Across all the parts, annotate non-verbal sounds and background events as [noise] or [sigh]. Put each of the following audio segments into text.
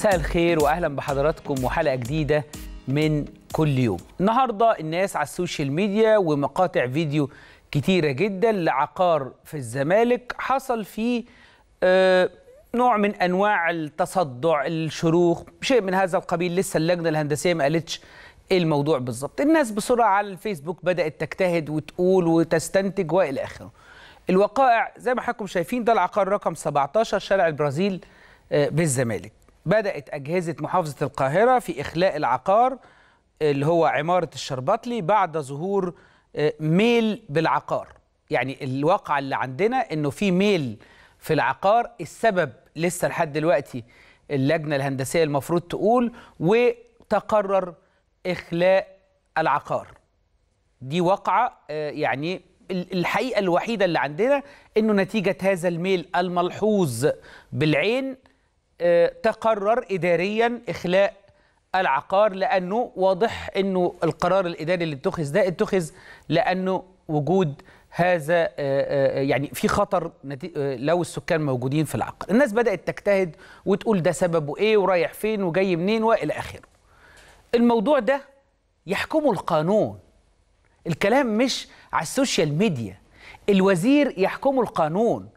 مساء الخير واهلا بحضراتكم وحلقة جديدة من كل يوم. النهارده الناس على ال social media ومقاطع فيديو كتيرة جدا لعقار في الزمالك. حصل فيه آه نوع من أنواع التصدع الشروخ شيء من هذا القبيل. لسه اللجنة الهندسية ما قالتش إيه الموضوع بالظبط الناس بسرعة على الفيسبوك بدأت تجتهد وتقول وتستنتج وإلى آخره. الوقائع زي ما حضراتكم شايفين ده العقار رقم 17 شارع البرازيل آه، بالزمالك. بدأت أجهزة محافظة القاهرة في إخلاء العقار اللي هو عمارة الشربطلي بعد ظهور آه، ميل بالعقار. يعني الواقع اللي عندنا إنه في ميل في العقار السبب لسه لحد دلوقتي اللجنة الهندسية المفروض تقول وتقرر إخلاء العقار. دي واقعة آه، يعني ال- الحقيقة الوحيدة اللي عندنا إنه نتيجة هذا الميل الملحوظ بالعين تقرر اداريا إخلاء العقار لأنه واضح إنه القرار الإداري اللي اتخذ ده اتخذ لأنه وجود هذا آه، آه، يعني في خطر آه، لو السكان موجودين في العقار الناس بدأت تجتهد وتقول ده سببه إيه ورايح فين وجاي منين وإلى آخره. الموضوع ده يحكمه القانون. الكلام مش على ال social media. الوزير يحكمه القانون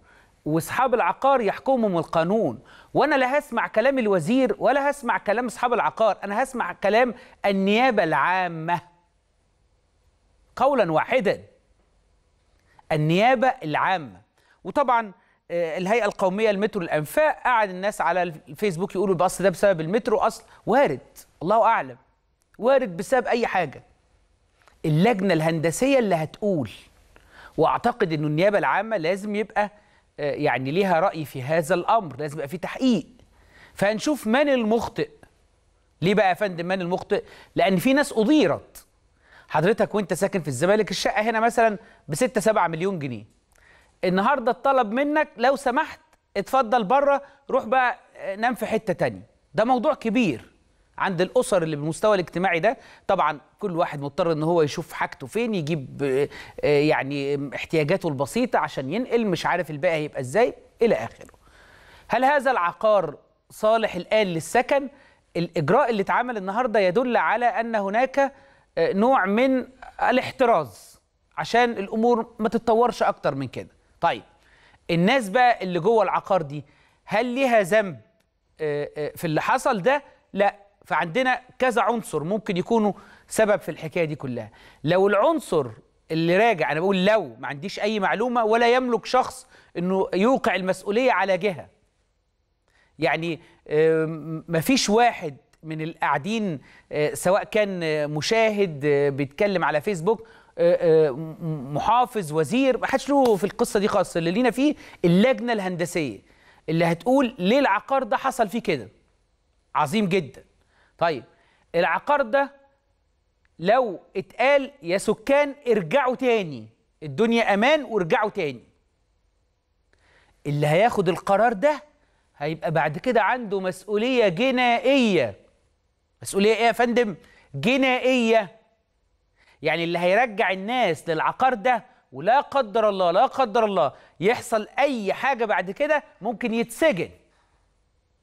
وأصحاب العقار يحكمهم القانون. وأنا لا هسمع كلام الوزير ولا هسمع كلام أصحاب العقار أنا هسمع كلام النيابة العامة. قولا واحدا. النيابة العامة. وطبعا آه، الهيئة القومية للمترو الأنفاق قعد الناس على الفيسبوك يقولوا بس ده بسبب المترو أصل وارد. الله أعلم. وارد بسبب أي حاجة. اللجنة الهندسية اللي هتقول. وأعتقد إنه النيابة العامة لازم يبقى يعني ليها رأي في هذا الأمر لازم يبقى في تحقيق. فهنشوف من المخطئ. ليه بقى يا فندم من المخطئ؟ لأن في ناس أضيرت. حضرتك وأنت ساكن في الزمالك الشقة هنا مثلا ب 6 7 مليون جنيه. النهارده الطلب منك لو سمحت اتفضل بره روح بقى آه، نام في حتة تانية. ده موضوع كبير. عند الأسر اللي بالمستوى الاجتماعي ده طبعا كل واحد مضطر إن هو يشوف حاجته فين يجيب آه، آه، يعني احتياجاته البسيطة عشان ينقل مش عارف الباقي هيبقى إزاي إلى آخره هل هذا العقار صالح الآن للسكن؟ الإجراء اللي اتعمل النهاردة يدل على أن هناك آه، نوع من الاحتراز عشان الأمور ما تتطورش أكتر من كده طيب الناس بقى اللي جوه العقار دي هل ليها ذنب في اللي حصل ده؟ لا فعندنا كذا عنصر ممكن يكونوا سبب في الحكاية دي كلها. لو العنصر اللي راجع أنا بقول لو ما عنديش أي معلومة ولا يملك شخص أنه يوقع المسؤولية على جهة. يعني آم، مفيش واحد من القاعدين آه، سواء كان آه، مشاهد آه، بيتكلم على فيسبوك آه، آه، محافظ وزير ما حدش له في القصة دي خالص. اللي لينا فيه اللجنة الهندسية اللي هتقول ليه العقار ده حصل فيه كده؟ عظيم جدا. طيب العقار ده لو اتقال يا سكان ارجعوا تاني الدنيا أمان وارجعوا تاني. اللي هياخد القرار ده هيبقى بعد كده عنده مسؤولية جنائية. مسؤولية إيه يا فندم؟ جنائية. يعني اللي هيرجع الناس للعقار ده ولا قدر الله لا قدر الله يحصل أي حاجة بعد كده ممكن يتسجن.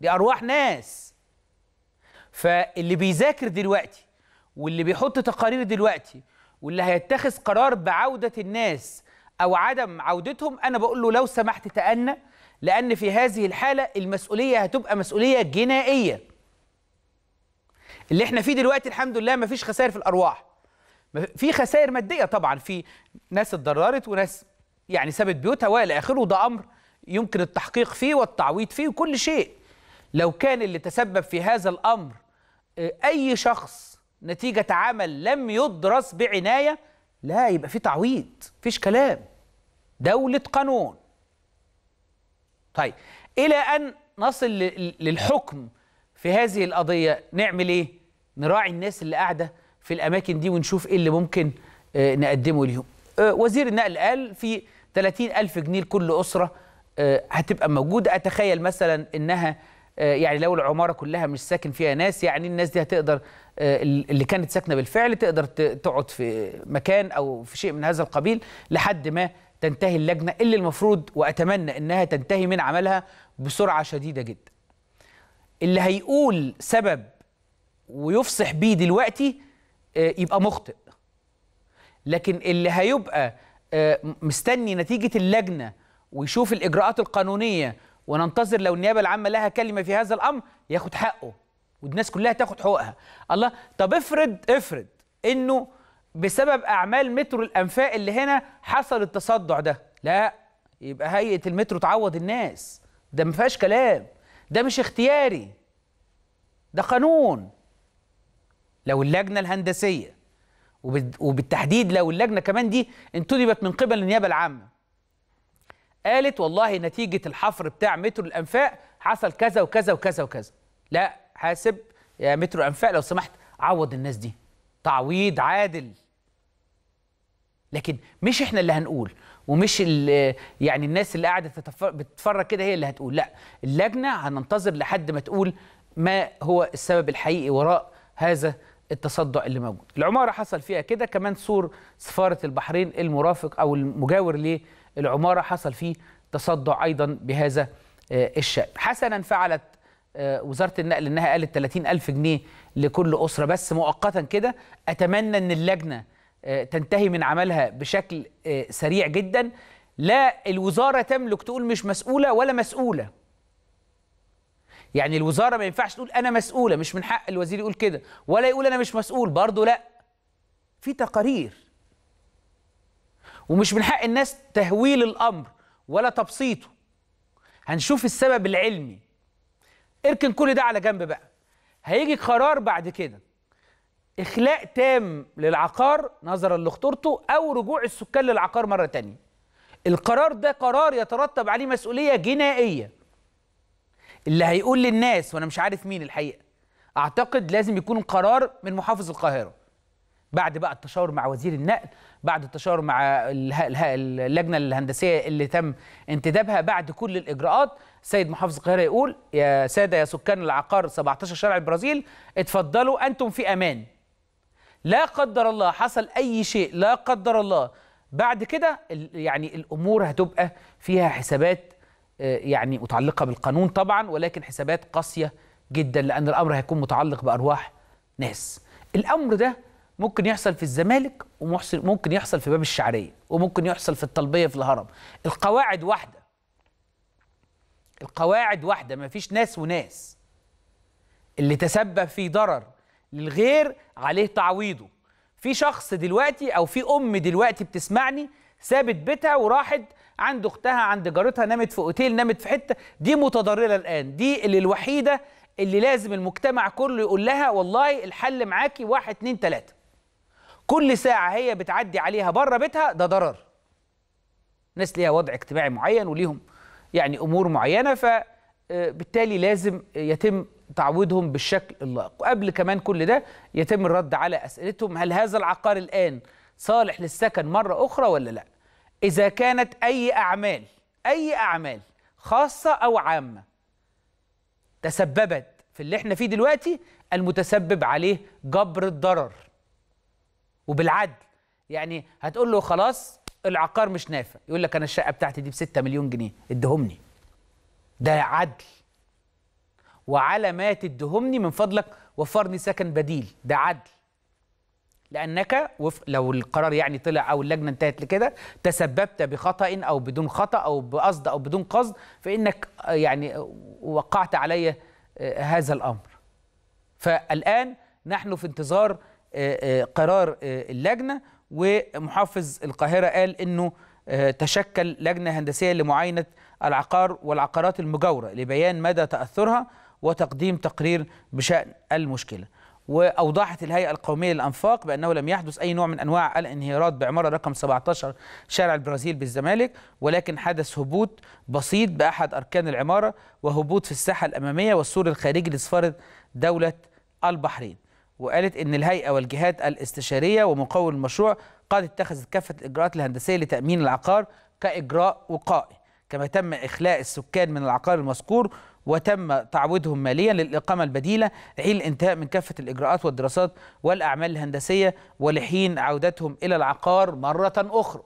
دي أرواح ناس. فاللي بيذاكر دلوقتي واللي بيحط تقارير دلوقتي واللي هيتخذ قرار بعودة الناس أو عدم عودتهم أنا بقول له لو سمحت تأنى لأن في هذه الحالة المسؤولية هتبقى مسؤولية جنائية. اللي إحنا فيه دلوقتي الحمد لله مفيش خسائر في الأرواح. ما- في خسائر مادية طبعا في ناس اتضررت وناس يعني سابت بيوتها وإلى آخره وده أمر يمكن التحقيق فيه والتعويض فيه وكل شيء. لو كان اللي تسبب في هذا الأمر أي شخص نتيجة عمل لم يدرس بعناية لا يبقى في تعويض مفيش كلام. دولة قانون. طيب إلى أن نصل للحكم في هذه القضية نعمل إيه؟ نراعي الناس اللي قاعدة في الأماكن دي ونشوف إيه اللي ممكن آه، نقدمه ليهم. آه، وزير النقل قال في 30 ألف جنيه لكل أسرة آه، هتبقى موجودة. أتخيل مثلا إنها آه، يعني لو العمارة كلها مش ساكن فيها ناس يعني الناس دي هتقدر آه، اللي كانت ساكنة بالفعل تقدر تقعد في مكان أو في شيء من هذا القبيل لحد ما تنتهي اللجنة اللي المفروض وأتمنى إنها تنتهي من عملها بسرعة شديدة جدا. اللي هيقول سبب ويفصح بيه دلوقتي آه، يبقى مخطئ. لكن اللي هيبقى آه، مستني نتيجة اللجنة ويشوف الإجراءات القانونية وننتظر لو النيابة العامة لها كلمة في هذا الأمر ياخد حقه والناس كلها تاخد حقوقها. الله طب افرض افرض إنه بسبب أعمال مترو الأنفاق اللي هنا حصل التصدع ده لا يبقى هيئة المترو تعوض الناس. ده ما فيهاش كلام ده مش اختياري ده قانون. لو اللجنة الهندسية وبال- وبالتحديد لو اللجنة كمان دي انتدبت من قبل النيابة العامة قالت والله نتيجة الحفر بتاع مترو الأنفاق حصل كذا وكذا وكذا وكذا. لا حاسب يا مترو انفاق لو سمحت عوض الناس دي. تعويض عادل. لكن مش إحنا اللي هنقول ومش يعني الناس اللي قاعدة تتف- بتتفرج كده هي اللي هتقول. لا اللجنة هننتظر لحد ما تقول ما هو السبب الحقيقي وراء هذا التصدع اللي موجود. العمارة حصل فيها كده كمان سور سفارة البحرين المرافق أو المجاور للعماره حصل فيه تصدع أيضا بهذا آه، الشأن حسنا فعلت آه، وزارة النقل إنها قالت 30 ألف جنيه لكل أسرة بس. مؤقتا كده أتمنى إن اللجنة آه، تنتهي من عملها بشكل سريع جدا. لا الوزارة تملك تقول مش مسؤولة ولا مسؤولة. يعني الوزارة ما ينفعش تقول أنا مسؤولة مش من حق الوزير يقول كده ولا يقول أنا مش مسؤول برضه لا. في تقارير. ومش من حق الناس تهويل الأمر ولا تبسيطه. هنشوف السبب العلمي. اركن كل ده على جنب بقى. هيجي قرار بعد كده. إخلاء تام للعقار نظرا لخطورته أو رجوع السكان للعقار مرة تانية. القرار ده قرار يترتب عليه مسؤولية جنائية. اللي هيقول للناس وأنا مش عارف مين الحقيقة أعتقد لازم يكون قرار من محافظ القاهرة. بعد بقى التشاور مع وزير النقل بعد التشاور مع اللجنة الهندسية اللي تم انتدابها بعد كل الإجراءات سيد محافظ القاهرة يقول يا سادة يا سكان العقار 17 شارع البرازيل اتفضلوا أنتم في أمان. لا قدر الله حصل أي شيء لا قدر الله. بعد كده يعني الأمور هتبقى فيها حسابات آه، يعني متعلقة بالقانون طبعا ولكن حسابات قاسية جدا لأن الأمر هيكون متعلق بأرواح ناس. الأمر ده ممكن يحصل في الزمالك وممكن يحصل في باب الشعرية وممكن يحصل في الطلبية في الهرم. القواعد واحدة. القواعد واحدة. ما فيش ناس وناس. اللي تسبب في ضرر للغير عليه تعويضه. في شخص دلوقتي أو في أم دلوقتي بتسمعني سابت بيتها وراحت عند أختها عند جارتها نامت في أوتيل نامت في حتة. دي متضررة الآن. دي اللي الوحيدة اللي لازم المجتمع كله يقول لها والله الحل معاكي واحد اتنين تلاتة. كل ساعة هي بتعدي عليها بره بيتها ده ضرر. ناس ليها وضع اجتماعي معين وليهم يعني أمور معينة فبالتالي لازم يتم تعويضهم بالشكل اللائق. وقبل كمان كل ده يتم الرد على أسئلتهم هل هذا العقار الآن صالح للسكن مرة أخرى ولا لأ؟ إذا كانت أي أعمال أي أعمال خاصة أو عامة تسببت في اللي إحنا فيه دلوقتي المتسبب عليه جبر الضرر. وبالعدل. يعني هتقول له خلاص العقار مش نافع. يقول لك أنا الشقة بتاعتي دي ب 6 مليون جنيه ادهمني. ده عدل. وعلى ما تدهمني من فضلك وفرني سكن بديل. ده عدل. لأنك وف... لو القرار يعني طلع أو اللجنة انتهت لكده تسببت بخطأ أو بدون خطأ أو بقصد أو بدون قصد فإنك يعني وقعت علي آه، هذا الأمر. فالآن نحن في انتظار قرار آه، اللجنة ومحافظ القاهرة قال إنه آه، تشكل لجنة هندسية لمعاينة العقار والعقارات المجاورة لبيان مدى تأثرها وتقديم تقرير بشأن المشكلة. وأوضحت الهيئة القومية للأنفاق بأنه لم يحدث أي نوع من أنواع الانهيارات بعمارة رقم 17 شارع البرازيل بالزمالك ولكن حدث هبوط بسيط بأحد أركان العمارة وهبوط في الساحة الأمامية والسور الخارجي لسفاره دولة البحرين. وقالت إن الهيئة والجهات الاستشارية ومقاول المشروع قد اتخذت كافة الإجراءات الهندسية لتأمين العقار كإجراء وقائي كما تم إخلاء السكان من العقار المذكور وتم تعويضهم ماليا للإقامة البديلة حين الانتهاء من كافة الإجراءات والدراسات والأعمال الهندسية ولحين عودتهم إلى العقار مرة أخرى.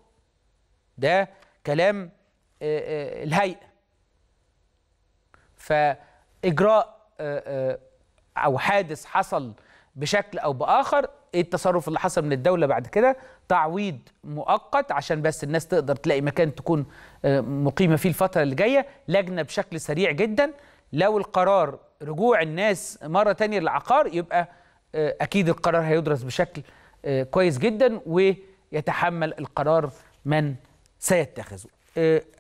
ده كلام آه، آه، الهيئة. فإجراء آه، أو حادث حصل بشكل أو بآخر إيه التصرف اللي حصل من الدولة بعد كده؟ تعويض مؤقت عشان بس الناس تقدر تلاقي مكان تكون آه، مقيمة فيه الفترة اللي جاية لجنة بشكل سريع جدا. لو القرار رجوع الناس مرة تانية للعقار يبقى آه، أكيد القرار هيدرس بشكل آه، كويس جدا ويتحمل القرار من سيتخذه.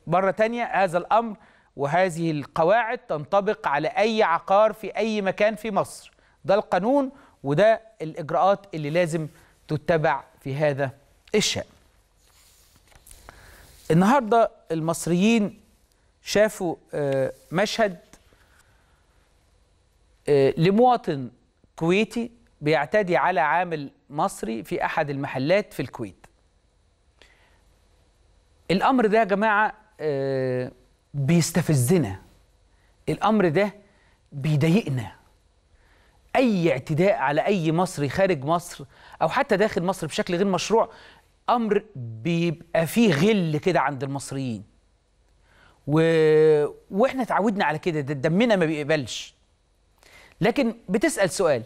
مرة تانية هذا الأمر وهذه القواعد تنطبق على أي عقار في أي مكان في مصر. ده القانون وده الإجراءات اللي لازم تتبع في هذا الشأن. النهاردة المصريين شافوا آه، مشهد آه، لمواطن كويتي بيعتدي على عامل مصري في أحد المحلات في الكويت. الأمر ده يا جماعة آه، بيستفزنا. الأمر ده بيضايقنا. أي اعتداء على أي مصري خارج مصر أو حتى داخل مصر بشكل غير مشروع أمر بيبقى فيه غل كده عند المصريين. و... وإحنا اتعودنا على كده ده دمنا ما بيقبلش. لكن بتسأل سؤال.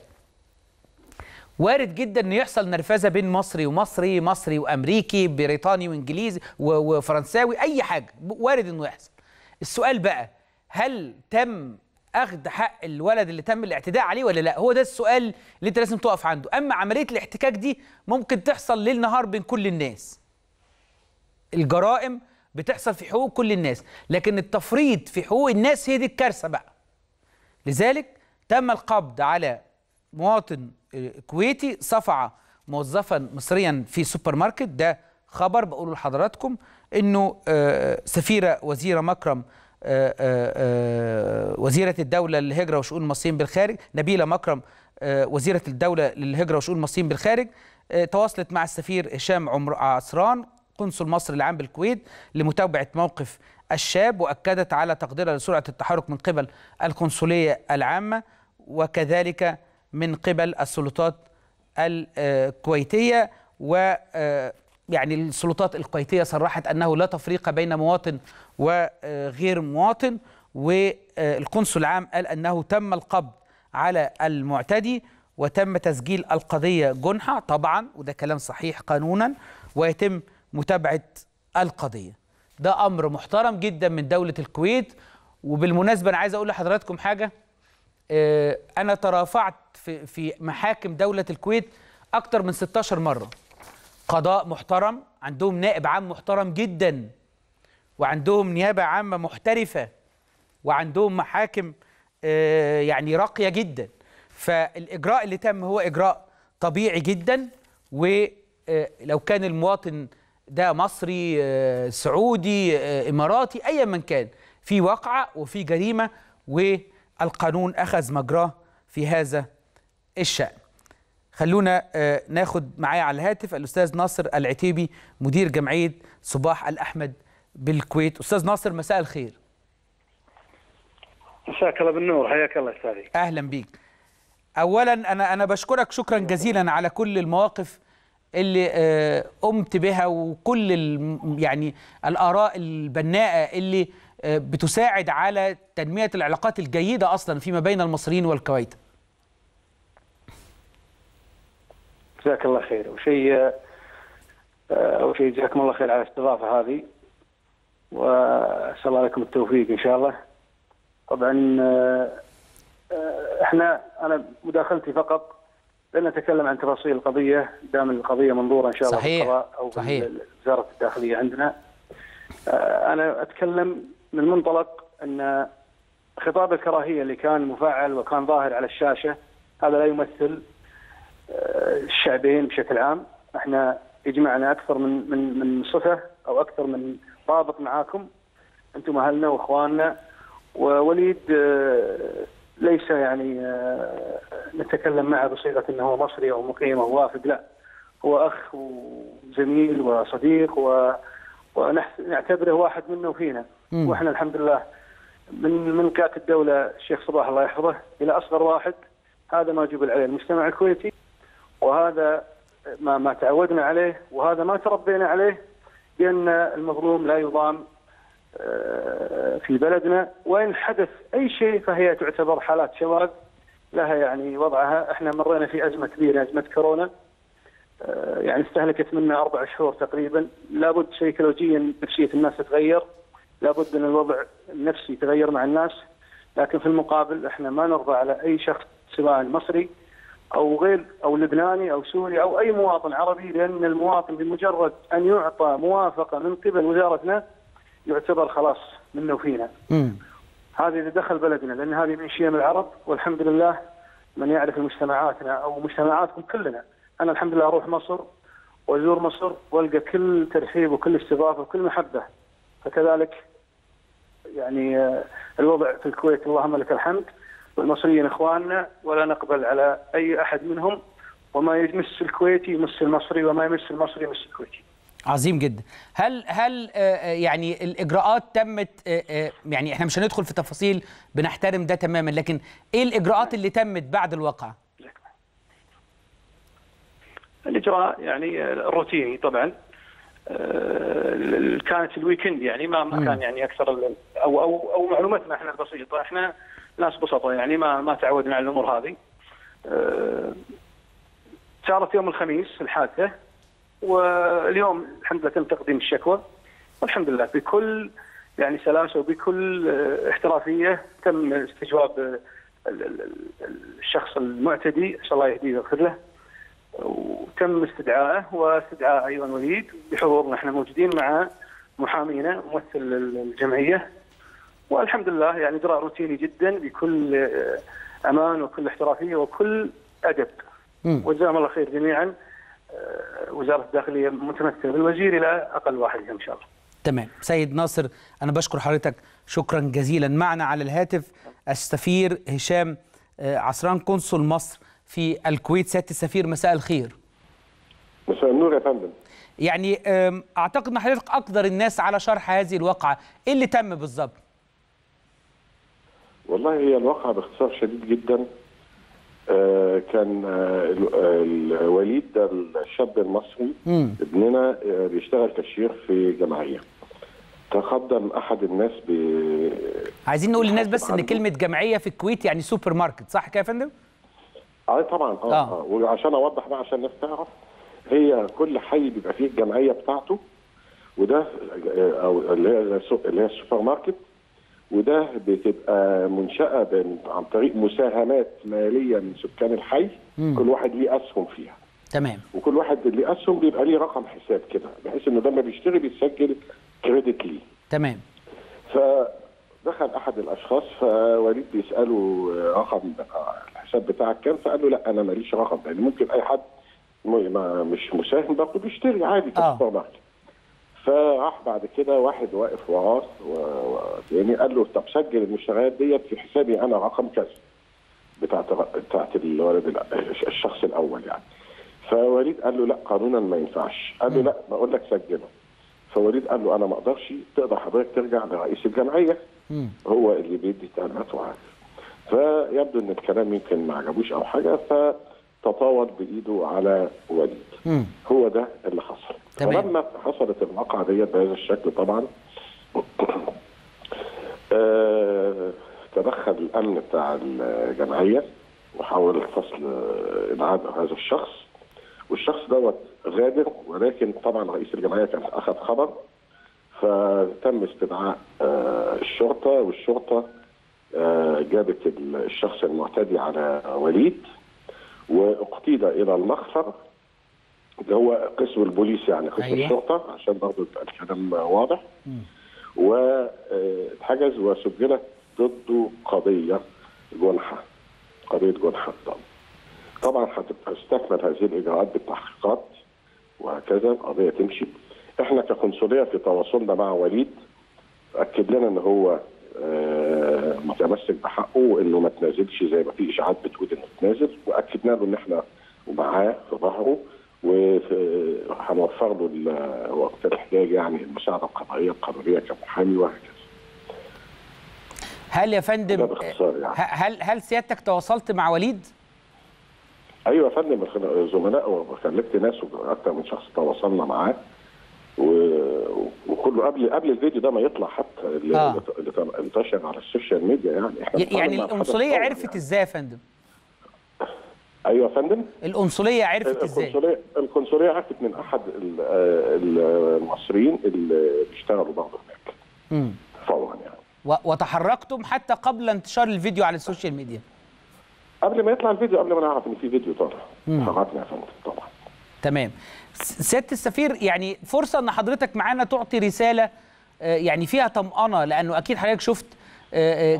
وارد جدا ان يحصل نرفزة بين مصري ومصري مصري وأمريكي بريطاني وإنجليزي وفرنساوي أي حاجة. وارد إنه يحصل. السؤال بقى هل تم أخذ حق الولد اللي تم الاعتداء عليه ولا لا؟ هو ده السؤال اللي أنت لازم تقف عنده. أما عملية الاحتكاك دي ممكن تحصل ليل نهار بين كل الناس. الجرائم بتحصل في حقوق كل الناس لكن التفريط في حقوق الناس هي دي الكارثة بقى. لذلك تم القبض على مواطن كويتي صفع موظفا مصريا في سوبر ماركت ده خبر بقوله لحضراتكم إنه آه، سفيرة وزيرة مكرم آه، آه، آه، وزيرة الدولة للهجرة وشؤون المصريين بالخارج نبيلة مكرم وزيرة الدولة للهجرة وشؤون المصريين بالخارج تواصلت مع السفير هشام عمر عصران قنصل مصر العام بالكويت لمتابعة موقف الشاب وأكدت على تقديرها لسرعة التحرك من قبل القنصلية العامة وكذلك من قبل السلطات الكويتية و يعني السلطات الكويتيه صرحت أنه لا تفريق بين مواطن وغير مواطن والقنصل العام قال أنه تم القبض على المعتدي وتم تسجيل القضية جنحة طبعا وده كلام صحيح قانونا ويتم متابعة القضية. ده أمر محترم جدا من دولة الكويت. وبالمناسبة أنا عايز أقول لحضراتكم حاجة. آه، أنا ترافعت في محاكم دولة الكويت أكتر من 16 مرة. قضاء محترم عندهم نائب عام محترم جدا وعندهم نيابة عامة محترفة وعندهم محاكم آه، يعني راقية جدا. فالإجراء اللي تم هو إجراء طبيعي جدا ولو كان المواطن ده مصري آه، سعودي آه، إماراتي ايا من كان في واقعه وفي جريمة والقانون أخذ مجراه في هذا الشأن. خلونا آه، ناخد معايا على الهاتف الأستاذ ناصر العتيبي مدير جمعية صباح الأحمد بالكويت. أستاذ ناصر مساء الخير. مساك الله بالنور. حياك الله أستاذي. أهلا بيك. اولا أنا أنا بشكرك شكرا جزيلا على كل المواقف اللي آه، قمت بها وكل يعني الآراء البناءة اللي آه، بتساعد على تنمية العلاقات الجيدة أصلا فيما بين المصريين والكويت. جزاك الله خير وشيء آه، اول شيء جزاكم الله خير على الاستضافة هذه وأسأل الله لكم التوفيق إن شاء الله طبعا آه، آه، إحنا أنا مداخلتي فقط لن نتكلم عن تفاصيل القضية دام القضية منظورة إن شاء الله صحيح. أو صحيح. وزاره الداخلية عندنا آه، أنا أتكلم من منطلق أن خطاب الكراهية اللي كان مفعل وكان ظاهر على الشاشة هذا لا يمثل آه، الشعبين بشكل عام إحنا يجمعنا أكثر من من من صفة أو أكثر من رابط معاكم أنتم أهلنا وإخواننا ووليد آه، ليس يعني آه، نتكلم معه بصيغة إنه هو مصري أو مقيم أو وافد لا. هو أخ وزميل وصديق و ونعتبره واحد منا وفينا. وإحنا الحمد لله من من قاده الدولة الشيخ صباح الله يحفظه إلى أصغر واحد. هذا ما جبل عليه المجتمع الكويتي. وهذا ما ما تعودنا عليه وهذا ما تربينا عليه بأن المظلوم لا يضام آه، في بلدنا. وإن حدث أي شيء فهي تعتبر حالات شواذ. لها يعني وضعها. إحنا مرينا في أزمة كبيرة أزمة كورونا. آه، يعني استهلكت منا أربع شهور تقريبا. لابد سيكولوجيا نفسية الناس تتغير. لابد أن الوضع النفسي يتغير مع الناس. لكن في المقابل إحنا ما نرضى على أي شخص سواء مصري أو غير أو لبناني أو سوري أو أي مواطن عربي لأن المواطن بمجرد أن يعطى موافقة من قبل وزارتنا يعتبر خلاص منه وفينا. هذه إذا دخل بلدنا لأن هذه من شيم العرب والحمد لله من يعرف مجتمعاتنا أو مجتمعاتكم كلنا. أنا الحمد لله أروح مصر وأزور مصر وألقى كل ترحيب وكل استضافة وكل محبة. فكذلك يعني آه، الوضع في الكويت اللهم لك الحمد. والمصريين اخواننا ولا نقبل على أي أحد منهم. وما يمس الكويتي يمس المصري وما يمس المصري يمس الكويتي. عظيم جدا. هل هل آه، آه، يعني الإجراءات تمت آه، يعني إحنا مش هندخل في تفاصيل بنحترم ده تماما لكن إيه الإجراءات اللي تمت بعد الواقعه الإجراء يعني الروتيني طبعا. كانت الويكند يعني ما ما كان يعني أكثر أو أو أو معلوماتنا إحنا البسيطة. إحنا ناس بسطاء يعني ما ما تعودنا على الأمور هذه. آه، صارت يوم الخميس الحادثة واليوم الحمد لله تم تقديم الشكوى والحمد لله بكل يعني سلاسه وبكل آه، احترافية تم استجواب ال- الشخص المعتدي أسأل الله يهديه ويغفر له وتم استدعائه واستدعاء أيضا وليد بحضورنا إحنا موجودين مع محامينا ممثل الجمعية والحمد لله يعني اجراء روتيني جدا بكل آه، أمان وكل احترافية وكل أدب. وجزاهم الله خير جميعا. آه، وزارة الداخلية متمثلة بالوزير إلى أقل واحد إن شاء الله. تمام. سيد ناصر أنا بشكر حضرتك. شكرا جزيلا. معنا على الهاتف السفير هشام آه، عصران قنصل مصر في الكويت. سيادة السفير مساء الخير. مساء النور يا فندم. يعني أعتقد إن حضرتك أقدر الناس على شرح هذه الواقعة. إيه اللي تم بالظبط؟ والله هي الواقعة باختصار شديد جدا آه كان آه آه، الوليد ده الشاب المصري مم. ابننا بيشتغل كاشير في جمعية تقدم أحد الناس ب عايزين نقول للناس بس إن. كلمة جمعية في الكويت يعني سوبر ماركت صح كده يا فندم آه طبعا آه, آه. وعشان أوضح بقى عشان الناس تعرف هي كل حي بيبقى فيه الجمعية بتاعته وده أو اللي هي اللي هي السوبر ماركت وده بتبقى منشأة بين- عن طريق مساهمات مالية من سكان الحي. كل واحد ليه أسهم فيها. تمام. وكل واحد ليه أسهم بيبقى ليه رقم حساب كده بحيث انه لما بيشتري بيسجل credit ليه. تمام. فدخل أحد الأشخاص فوليد بيسأله رقم الحساب بتاعك كام؟ فقال له لا أنا ماليش رقم لأن ممكن أي حد مش مساهم برضه بيشتري عادي في آه. السوبر ماركت. فراح بعد كده واحد واقف وراه و... و... يعني قال له طب سجل المشتريات ديت في حسابي أنا رقم كذا بتاعت بتاعت الولد الشخص الأول يعني. فوليد قال له لا قانونا ما ينفعش. قال له لا بقول لك سجله. فوليد قال له أنا ما أقدرش تقدر حضرتك ترجع لرئيس الجمعية. هو اللي بيدي تعليمات وعارف. فيبدو إن الكلام يمكن ما عجبوش أو حاجة فتطاول بإيده على وليد. هو ده اللي حصل. تمام. فلما حصلت الواقعه ديت بهذا الشكل طبعا [clears throat] آه، تدخل الأمن بتاع الجمعية وحاول فصل آه، ابعاد هذا الشخص. والشخص دوت غادر ولكن طبعا رئيس الجمعية كان أخذ خبر فتم استدعاء آه، الشرطة. والشرطة آه، جابت ال- الشخص المعتدي على وليد وأقتيل إلى المخفر. اللي هو قسم البوليس يعني قسم أيوة. الشرطة عشان برضه يبقى الكلام واضح. واتحجز وسجلت ضده قضية جنحة قضية جنحة طبعا. طبعا هتبقى استكمل هذه الإجراءات بالتحقيقات وهكذا القضية تمشي. إحنا كقنصلية في تواصلنا مع وليد أكد لنا إن هو آه، متمسك بحقه وإنه ما تنازلش زي ما في إشاعات بتقول إنه تنازل. واكدنا له إن إحنا معاه في ظهره. وهنوفر له وقت الاحتياج يعني المساعدة القضائية القانونية كمحامي وهكذا. هل يا فندم يعني. هل هل سيادتك تواصلت مع وليد أيوه يا فندم زملاء وكلمت ناس وأكثر من شخص تواصلنا معاه و... وكل كله قبل قبل الفيديو ده ما يطلع حتى اللي, آه. انتشر على ال social media يعني إحنا يعني القنصليه عرفت يعني. إزاي يا فندم أيوه يا فندم. القنصلية عرفت إزاي؟ القنصليه القنصلية عرفت من أحد ال- المصريين اللي بيشتغلوا برضه هناك. مم. فورا يعني. وتحركتم حتى قبل انتشار الفيديو على ال social media. قبل ما يطلع الفيديو قبل ما نعرف إن في فيديو طالع. حركنا يا فندم طبعا. تمام. سياده السفير يعني فرصة إن حضرتك معانا تعطي رسالة آه، يعني فيها طمأنة لأنه أكيد حضرتك شفت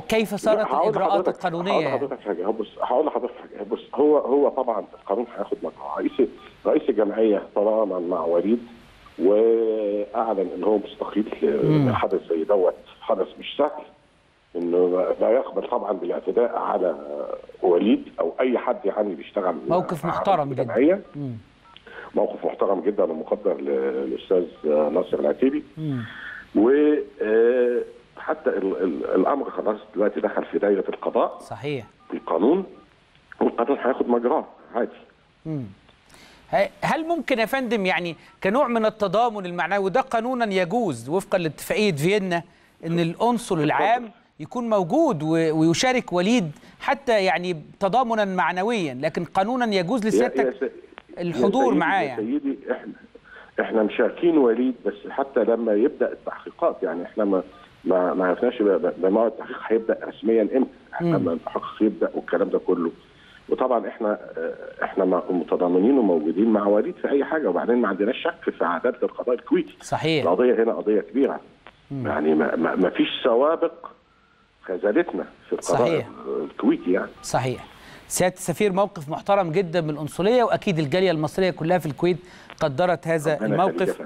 كيف صارت لا، هقول الإجراءات القانونية؟ هقول. لحضرتك حاجة. بص هقول لحضرتك حاجة. بص هو هو طبعا القانون هياخد مجرى رئيس رئيس الجمعية تضامن مع وليد وأعلن إن هو مستقيل من حدث زي دوت. حدث مش سهل إنه لا يقبل طبعا بالاعتداء على وليد أو أي حد يعني بيشتغل موقف محترم جدا. موقف محترم جدا ومقدر للأستاذ ناصر العتيبي. مم. وحتى الأمر خلاص دلوقتي دخل في دايرة القضاء صحيح القانون والقانون هياخد مجراه عادي مم. ه- هل ممكن يا فندم يعني كنوع من التضامن المعنوي وده قانونا يجوز وفقا لاتفاقية فيينا إن القنصل العام يكون موجود ويشارك وليد حتى يعني تضامنا معنويا لكن قانونا يجوز يا- لسيادتك يا الحضور يا معاه يا يعني. سيدي إحنا إحنا مشاركين وليد بس حتى لما يبدأ التحقيقات يعني إحنا ما ما ما عرفناش بموعد التحقيق هيبدأ رسميا إمتى؟ لما التحقيق يبدا والكلام ده كله. وطبعا إحنا إحنا متضامنين وموجودين مع وليد في أي حاجة. وبعدين ما عندناش شك في عداله القضاء الكويتي. صحيح. القضية هنا قضية كبيرة. يعني ما, ما, ما فيش سوابق خذلتنا في القضاء صحيح. الكويتي يعني. صحيح. سيادة السفير موقف محترم جدا من القنصليه وأكيد الجالية المصرية كلها في الكويت قدرت هذا الموقف.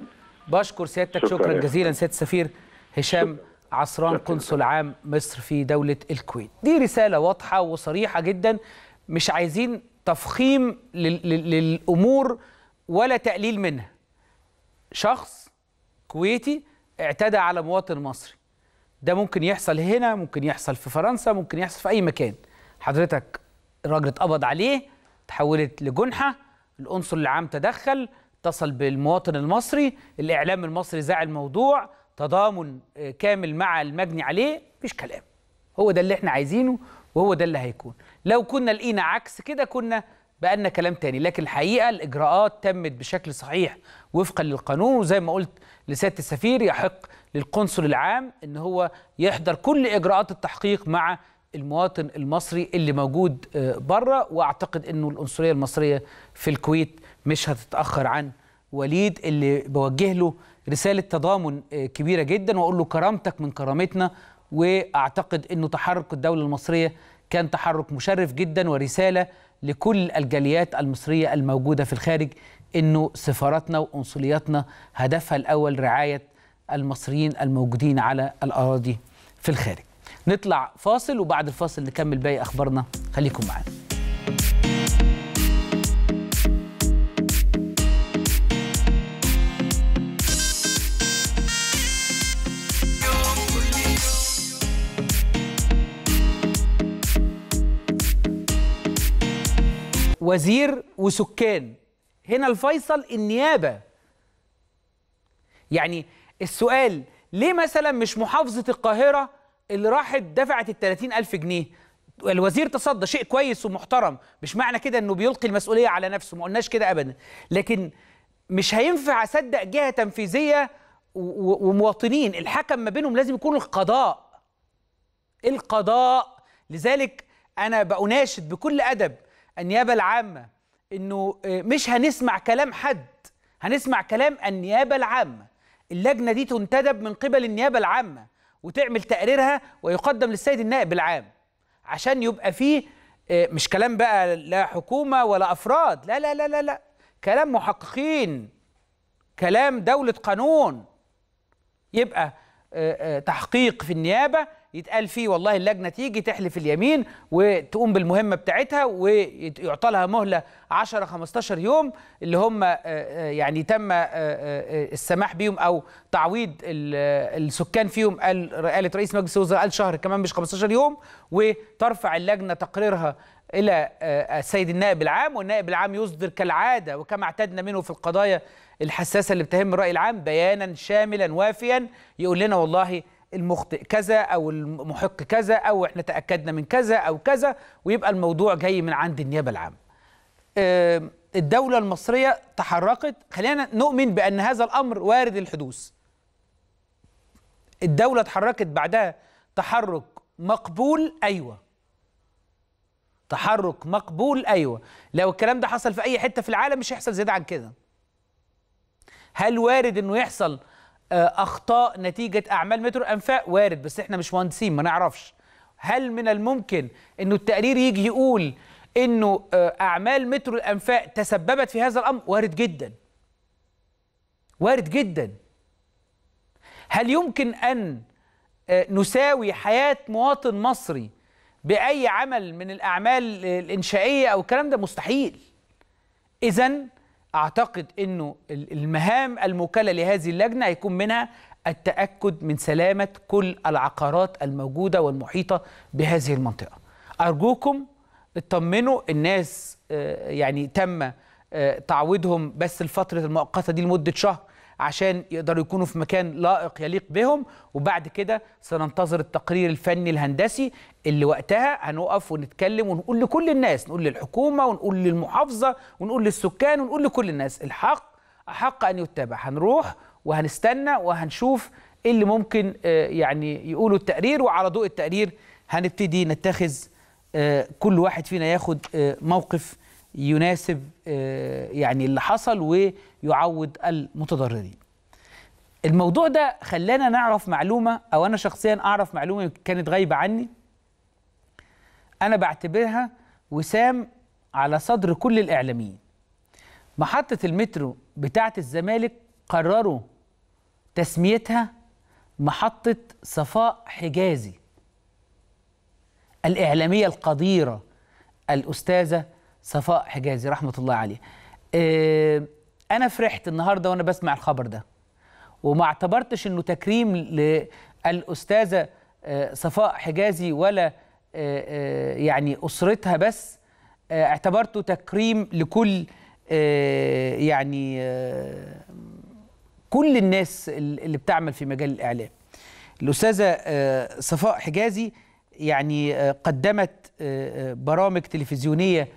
بشكر سيادتك. شكراً شكرا جزيلا سيادة السفير هشام عصران. قنصل عام مصر في دولة الكويت. دي رسالة واضحة وصريحة جدا. مش عايزين تفخيم لل- لل- للأمور ولا تقليل منها. شخص كويتي اعتدى على مواطن مصري. ده ممكن يحصل هنا ممكن يحصل في فرنسا ممكن يحصل في أي مكان. حضرتك الراجل اتقبض عليه تحولت لجنحة القنصل العام تدخل اتصل بالمواطن المصري الإعلام المصري ذاع الموضوع تضامن آه، كامل مع المجني عليه مفيش كلام. هو ده اللي إحنا عايزينه وهو ده اللي هيكون. لو كنا لقينا عكس كده كنا بقالنا كلام تاني. لكن الحقيقة الإجراءات تمت بشكل صحيح وفقا للقانون وزي ما قلت لسيادة السفير يحق للقنصل العام إن هو يحضر كل إجراءات التحقيق مع المواطن المصري اللي موجود بره وأعتقد إنه القنصليه المصرية في الكويت مش هتتأخر عن وليد اللي بوجه له رسالة تضامن آه، كبيرة جدا وأقول له كرامتك من كرامتنا وأعتقد إنه تحرك الدولة المصرية كان تحرك مشرف جدا ورسالة لكل الجاليات المصرية الموجودة في الخارج إنه سفاراتنا وقنصلياتنا هدفها الأول رعاية المصريين الموجودين على الأراضي في الخارج. نطلع فاصل وبعد الفاصل نكمل باقي أخبارنا خليكم معانا. وزير وسكان. هنا الفيصل النيابة. يعني السؤال ليه مثلا مش محافظة القاهرة اللي راحت دفعت ال 30 ألف جنيه؟ الوزير تصدى شيء كويس ومحترم. مش معنى كده إنه بيلقي المسؤولية على نفسه ما قلناش كده ابدا. لكن مش هينفع أصدق و- و- ومواطنين. الحكم ما بينهم لازم يكون القضاء. القضاء. لذلك أنا بأناشد بكل أدب النيابة العامة إنه آه، مش هنسمع كلام حد هنسمع كلام النيابة العامة. اللجنة دي تنتدب من قبل النيابة العامة وتعمل تقريرها ويقدم للسيد النائب العام عشان يبقى فيه آه، مش كلام بقى لا حكومة ولا أفراد لا لا لا لا لا كلام محققين كلام دولة قانون. يبقى آه، تحقيق في النيابة يتقال فيه والله اللجنة تيجي تحلف اليمين وتقوم بالمهمة بتاعتها ويعطى لها مهلة 10 15 يوم اللي هم آه، آه، يعني تم آه، السماح بيهم أو تعويض ال- السكان فيهم قال قالت رئيس مجلس الوزراء قال شهر كمان مش 15 يوم وترفع اللجنة تقريرها إلى السيد النائب العام والنائب العام يصدر كالعادة وكما اعتدنا منه في القضايا الحساسة اللي بتهم الرأي العام بيانا شاملا وافيا يقول لنا والله المخطئ كذا أو المحق كذا أو إحنا تأكدنا من كذا أو كذا ويبقى الموضوع جاي من عند النيابة العامة. الدولة المصرية تحركت خلينا نؤمن بأن هذا الأمر وارد الحدوث. الدولة اتحركت بعدها تحرك مقبول أيوه. تحرك مقبول أيوه لو الكلام ده حصل في أي حتة في العالم مش هيحصل زيادة عن كده هل وارد إنه يحصل أخطاء نتيجة أعمال مترو الانفاق وارد بس إحنا مش مهندسين ما نعرفش. هل من الممكن إنه التقرير يجي يقول إنه آه، أعمال مترو الأنفاق تسببت في هذا الأمر؟ وارد جدا. وارد جدا. هل يمكن أن آه، نساوي حياة مواطن مصري بأي عمل من الأعمال الإنشائية أو الكلام ده؟ مستحيل. اذا أعتقد إنه ال- المهام الموكله لهذه اللجنة هيكون منها التأكد من سلامة كل العقارات الموجودة والمحيطة بهذه المنطقة. أرجوكم اطمنوا الناس آه، يعني تم آه، تعويضهم بس الفترة المؤقتة دي لمدة شهر. عشان يقدروا يكونوا في مكان لائق يليق بهم. وبعد كده سننتظر التقرير الفني الهندسي اللي وقتها هنقف ونتكلم ونقول لكل الناس نقول للحكومة ونقول للمحافظة ونقول للسكان ونقول لكل الناس الحق أحق أن يتبع. هنروح وهنستنى وهنشوف إيه اللي ممكن آه، يعني يقولوا التقرير. وعلى ضوء التقرير هنبتدي نتخذ آه، كل واحد فينا ياخد آه، موقف يناسب آه، يعني اللي حصل ويعوض المتضررين. الموضوع ده خلانا نعرف معلومة أو أنا شخصيا أعرف معلومة كانت غايبة عني. أنا بعتبرها وسام على صدر كل الإعلاميين. محطة المترو بتاعة الزمالك قرروا تسميتها محطة صفاء حجازي. الإعلامية القديرة الأستاذة صفاء حجازي رحمة الله عليها آه، أنا فرحت النهاردة وأنا بسمع الخبر ده. وما اعتبرتش إنه تكريم للأستاذة آه، صفاء حجازي ولا آه، يعني أسرتها بس اعتبرته تكريم لكل يعني كل الناس اللي بتعمل في مجال الإعلام. الأستاذة صفاء حجازي يعني قدمت برامج تلفزيونية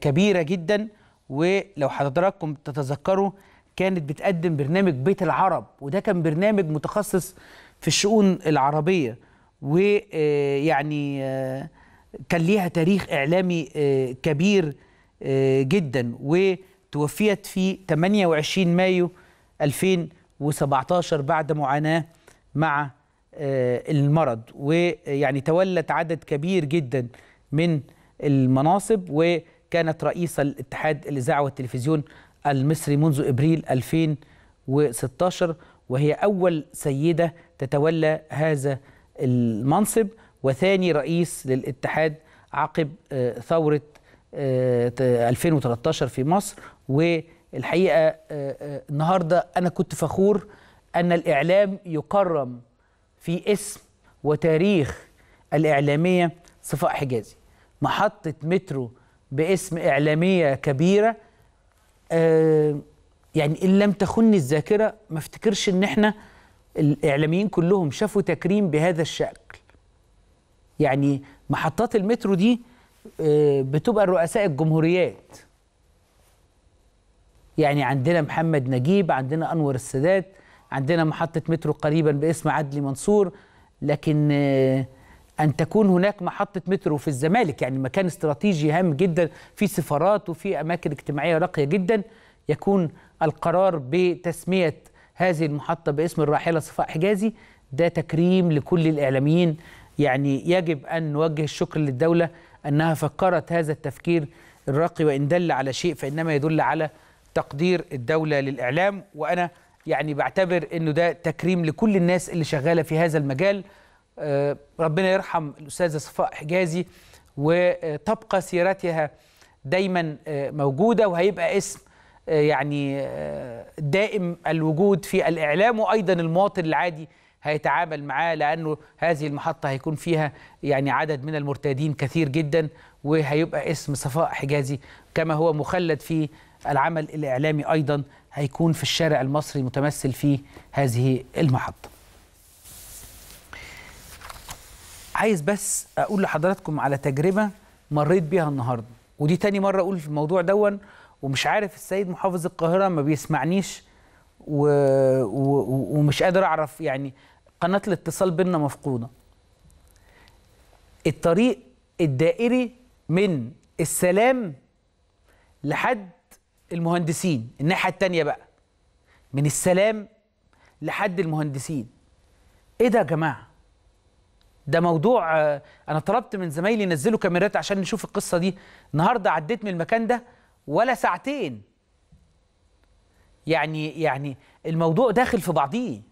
كبيرة جدا ولو حضراتكم تتذكروا كانت بتقدم برنامج بيت العرب وده كان برنامج متخصص في الشؤون العربية ويعني كان ليها تاريخ إعلامي آه، كبير آه، جدا وتوفيت في 28 مايو 2017 بعد معاناة مع آه، المرض. ويعني تولت عدد كبير جدا من المناصب وكانت رئيسة الاتحاد الإذاعة والتلفزيون المصري منذ إبريل 2016 وهي أول سيدة تتولى هذا المنصب وثاني رئيس للاتحاد عقب آه، ثورة آه، ت- 2013 في مصر. والحقيقة آه، آه، النهاردة أنا كنت فخور أن الإعلام يكرم في اسم وتاريخ الإعلامية صفاء حجازي محطة مترو باسم إعلامية كبيرة آه يعني إن لم تخن الذاكرة ما افتكرش إن إحنا الإعلاميين كلهم شافوا تكريم بهذا الشكل. يعني محطات المترو دي آه بتبقى رؤساء الجمهوريات. يعني عندنا محمد نجيب عندنا أنور السادات عندنا محطة مترو قريبا باسم عدلي منصور لكن آه، أن تكون هناك محطة مترو في الزمالك يعني مكان استراتيجي هام جدا في سفارات وفي أماكن اجتماعية راقية جدا يكون القرار بتسمية هذه المحطة باسم الراحلة صفاء حجازي. ده تكريم لكل الإعلاميين. يعني يجب أن نوجه الشكر للدولة أنها فكرت هذا التفكير الراقي وإن دل على شيء فإنما يدل على تقدير الدولة للإعلام. وأنا يعني بعتبر أنه ده تكريم لكل الناس اللي شغالة في هذا المجال. ربنا يرحم الأستاذة صفاء حجازي وتبقى سيرتها دايما آه، موجودة وهيبقى اسم آه، يعني آه، دائم الوجود في الإعلام وأيضا المواطن العادي هيتعامل معاه لأنه هذه المحطة هيكون فيها يعني عدد من المرتادين كثير جدا وهيبقى اسم صفاء حجازي كما هو مخلد في العمل الإعلامي أيضا هيكون في الشارع المصري متمثل في هذه المحطة. عايز بس أقول لحضراتكم على تجربة مريت بيها النهارده. ودي تاني مرة أقول في الموضوع دون ومش عارف السيد محافظ القاهرة ما بيسمعنيش و... و... ومش قادر أعرف يعني قناة الاتصال بينا مفقودة. الطريق الدائري من السلام لحد المهندسين الناحية التانية بقى. من السلام لحد المهندسين. إيه ده يا جماعة؟ ده موضوع آه، أنا طلبت من زمايلي ينزلوا كاميرات عشان نشوف القصة دي. النهارده عديت من المكان ده ولا ساعتين. يعني يعني الموضوع داخل في بعضيه.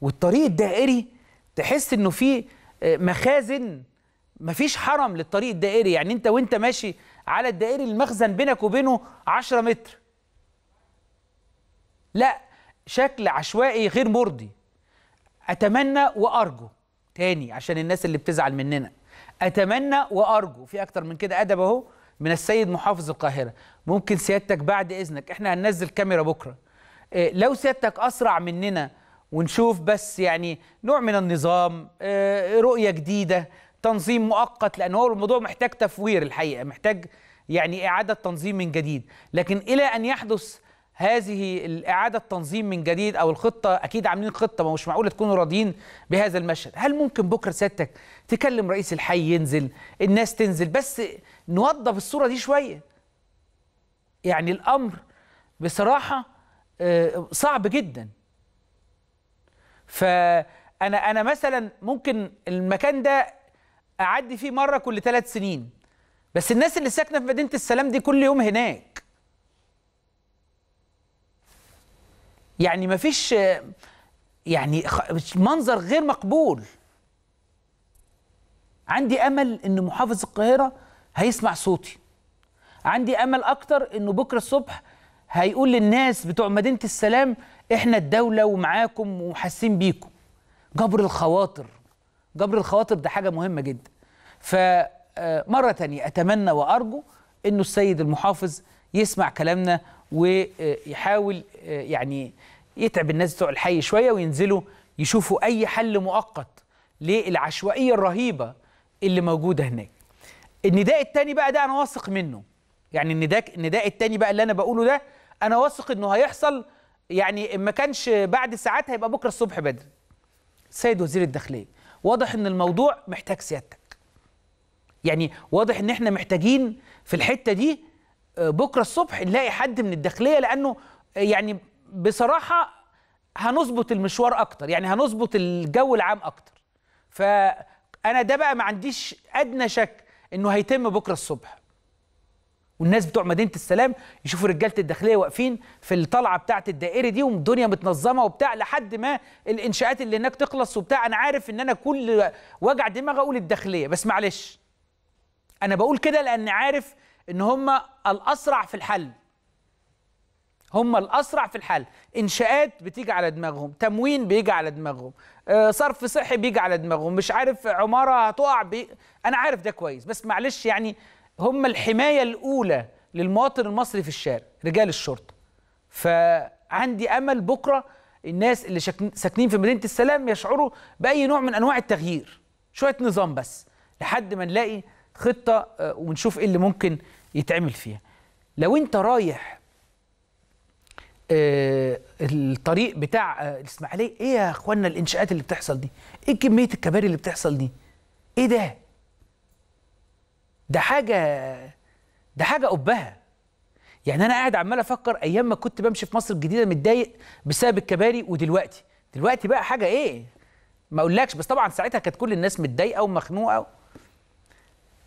والطريق الدائري تحس إنه فيه آه، مخازن. مفيش حرم للطريق الدائري. يعني أنت وأنت ماشي على الدائري المخزن بينك وبينه 10 متر. لا شكل عشوائي غير مرضي. أتمنى وأرجو تاني عشان الناس اللي بتزعل مننا. أتمنى وأرجو في أكتر من كده أدب أهو من السيد محافظ القاهرة. ممكن سيادتك بعد إذنك إحنا هننزل كاميرا بكرة. إيه، لو سيادتك أسرع مننا ونشوف بس يعني نوع من النظام آه، رؤية جديدة تنظيم مؤقت لأن هو الموضوع محتاج تفوير الحقيقة محتاج يعني إعادة تنظيم من جديد. لكن إلى أن يحدث هذه الإعادة تنظيم من جديد أو الخطة أكيد عاملين خطة ما مش معقول تكونوا راضيين بهذا المشهد. هل ممكن بكرة سيادتك تكلم رئيس الحي ينزل الناس تنزل؟ بس نوضب الصورة دي شوية. يعني الأمر بصراحة آه، صعب جدا. فأنا أنا مثلا ممكن المكان ده أعدي فيه مرة كل ثلاث سنين بس الناس اللي ساكنة في مدينة السلام دي كل يوم هناك. يعني مفيش آه، يعني منظر غير مقبول. عندي أمل إن محافظ القاهرة هيسمع صوتي. عندي أمل أكتر إنه بكرة الصبح هيقول للناس بتوع مدينة السلام إحنا الدولة ومعاكم وحاسين بيكم. جبر الخواطر. جبر الخواطر ده حاجة مهمة جدا. فمره تانية أتمنى وأرجو إنه السيد المحافظ يسمع كلامنا ويحاول آه، يعني يتعب الناس بتوع الحي شوية وينزلوا يشوفوا أي حل مؤقت للعشوائية الرهيبة اللي موجودة هناك. النداء التاني بقى ده أنا واثق منه. يعني النداء النداء التاني بقى اللي أنا بقوله ده أنا واثق إنه هيحصل يعني إن ما كانش بعد ساعات هيبقى بكرة الصبح بدري. سيد وزير الداخلية واضح إن الموضوع محتاج سيادتك. يعني واضح إن إحنا محتاجين في الحتة دي بكرة الصبح نلاقي حد من الداخلية لأنه يعني بصراحة هنظبط المشوار أكتر يعني هنظبط الجو العام أكتر. فأنا ده بقى ما عنديش أدنى شك إنه هيتم بكرة الصبح. والناس بتوع مدينة السلام يشوفوا رجالة الداخلية واقفين في الطلعة بتاعة الدائري دي والدنيا متنظمة وبتاع لحد ما الإنشاءات اللي هناك تخلص وبتاع. أنا عارف إن أنا كل وجع دماغ أقول الداخلية بس معلش. أنا بقول كده لأن عارف إن هم الأسرع في الحل. هم الأسرع في الحل. إنشاءات بتيجي على دماغهم تموين بيجي على دماغهم آه، صرف صحي بيجي على دماغهم مش عارف عمارة هتقع بي... أنا عارف ده كويس بس معلش يعني هم الحماية الأولى للمواطن المصري في الشارع رجال الشرطة. فعندي أمل بكرة الناس اللي ساكنين في مدينة السلام يشعروا بأي نوع من أنواع التغيير. شوية نظام بس لحد ما نلاقي خطة آه، ونشوف إيه اللي ممكن يتعمل فيها. لو أنت رايح آه، الطريق بتاع آه، الإسماعيلية إيه يا أخوانا الإنشاءات اللي بتحصل دي؟ إيه كمية الكباري اللي بتحصل دي؟ إيه ده؟ ده حاجة ده حاجة قبها. يعني أنا قاعد عمال أفكر أيام ما كنت بمشي في مصر الجديدة متضايق بسبب الكباري ودلوقتي. دلوقتي بقى حاجة إيه؟ ما أقولكش بس طبعا ساعتها كانت كل الناس متضايقة ومخنوقة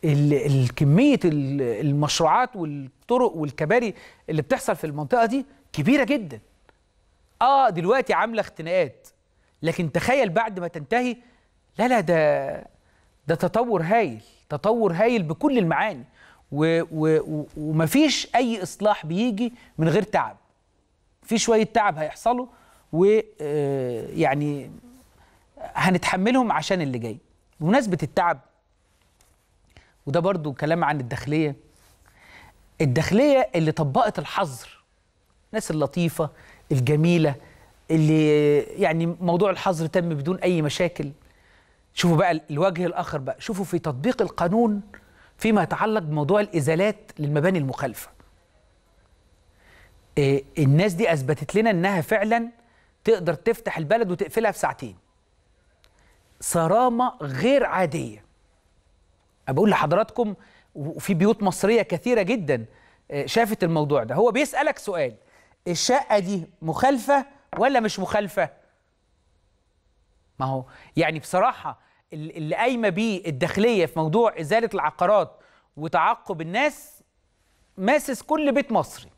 ال- ال- كمية ال- المشروعات والطرق والكباري اللي بتحصل في المنطقة دي كبيرة جدا. آه دلوقتي عاملة اختناقات. لكن تخيل بعد ما تنتهي لا لا ده ده تطور هايل. تطور هايل بكل المعاني. و و ومفيش أي إصلاح بيجي من غير تعب. في شوية تعب هيحصلوا ويعني هنتحملهم عشان اللي جاي. بمناسبة التعب وده برضو كلام عن الداخلية. الداخلية اللي طبقت الحظر الناس اللطيفة الجميلة اللي يعني موضوع الحظر تم بدون أي مشاكل. شوفوا بقى الوجه الآخر بقى. شوفوا في تطبيق القانون فيما يتعلق بموضوع الإزالات للمباني المخالفة. إيه الناس دي أثبتت لنا إنها فعلا تقدر تفتح البلد وتقفلها في ساعتين. صرامة غير عادية. أنا بقول لحضراتكم وفي بيوت مصرية كثيرة جدا آه، شافت الموضوع ده. هو بيسألك سؤال الشقة دي مخالفة ولا مش مخالفة؟ ما هو يعني بصراحة ال- اللي قايمة بيه الداخلية في موضوع إزالة العقارات وتعقب الناس ماسس كل بيت مصري.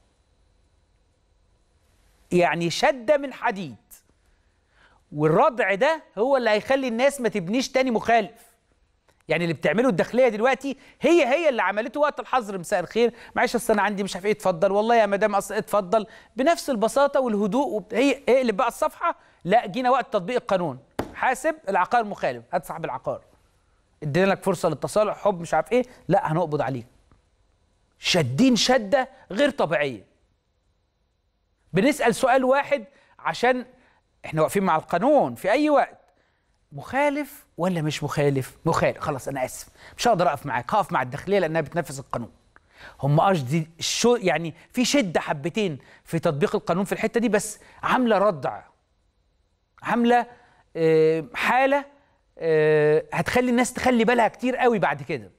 يعني شده من حديد. والردع ده هو اللي هيخلي الناس ما تبنيش تاني مخالف. يعني اللي بتعمله الداخلية دلوقتي هي هي اللي عملته وقت الحظر. مساء الخير. معلش اصل أنا عندي مش عارف إيه اتفضل. والله يا مدام أصل اتفضل. بنفس البساطة والهدوء. هي اقلب بقى الصفحة. لا جينا وقت تطبيق القانون. حاسب العقار مخالف. هات صاحب العقار. ادينا لك فرصة للتصالح حب مش عارف إيه. لا هنقبض عليك. شادين شده غير طبيعية. بنسأل سؤال واحد عشان إحنا واقفين مع القانون في أي وقت. مخالف ولا مش مخالف؟ مخالف خلاص أنا آسف مش هقدر أقف معاك هقف مع الداخلية لأنها بتنفذ القانون. هم قصدي الشو يعني في شدة حبتين في تطبيق القانون في الحتة دي بس عاملة ردع عاملة آه، حالة آه، هتخلي الناس تخلي بالها كتير قوي بعد كده.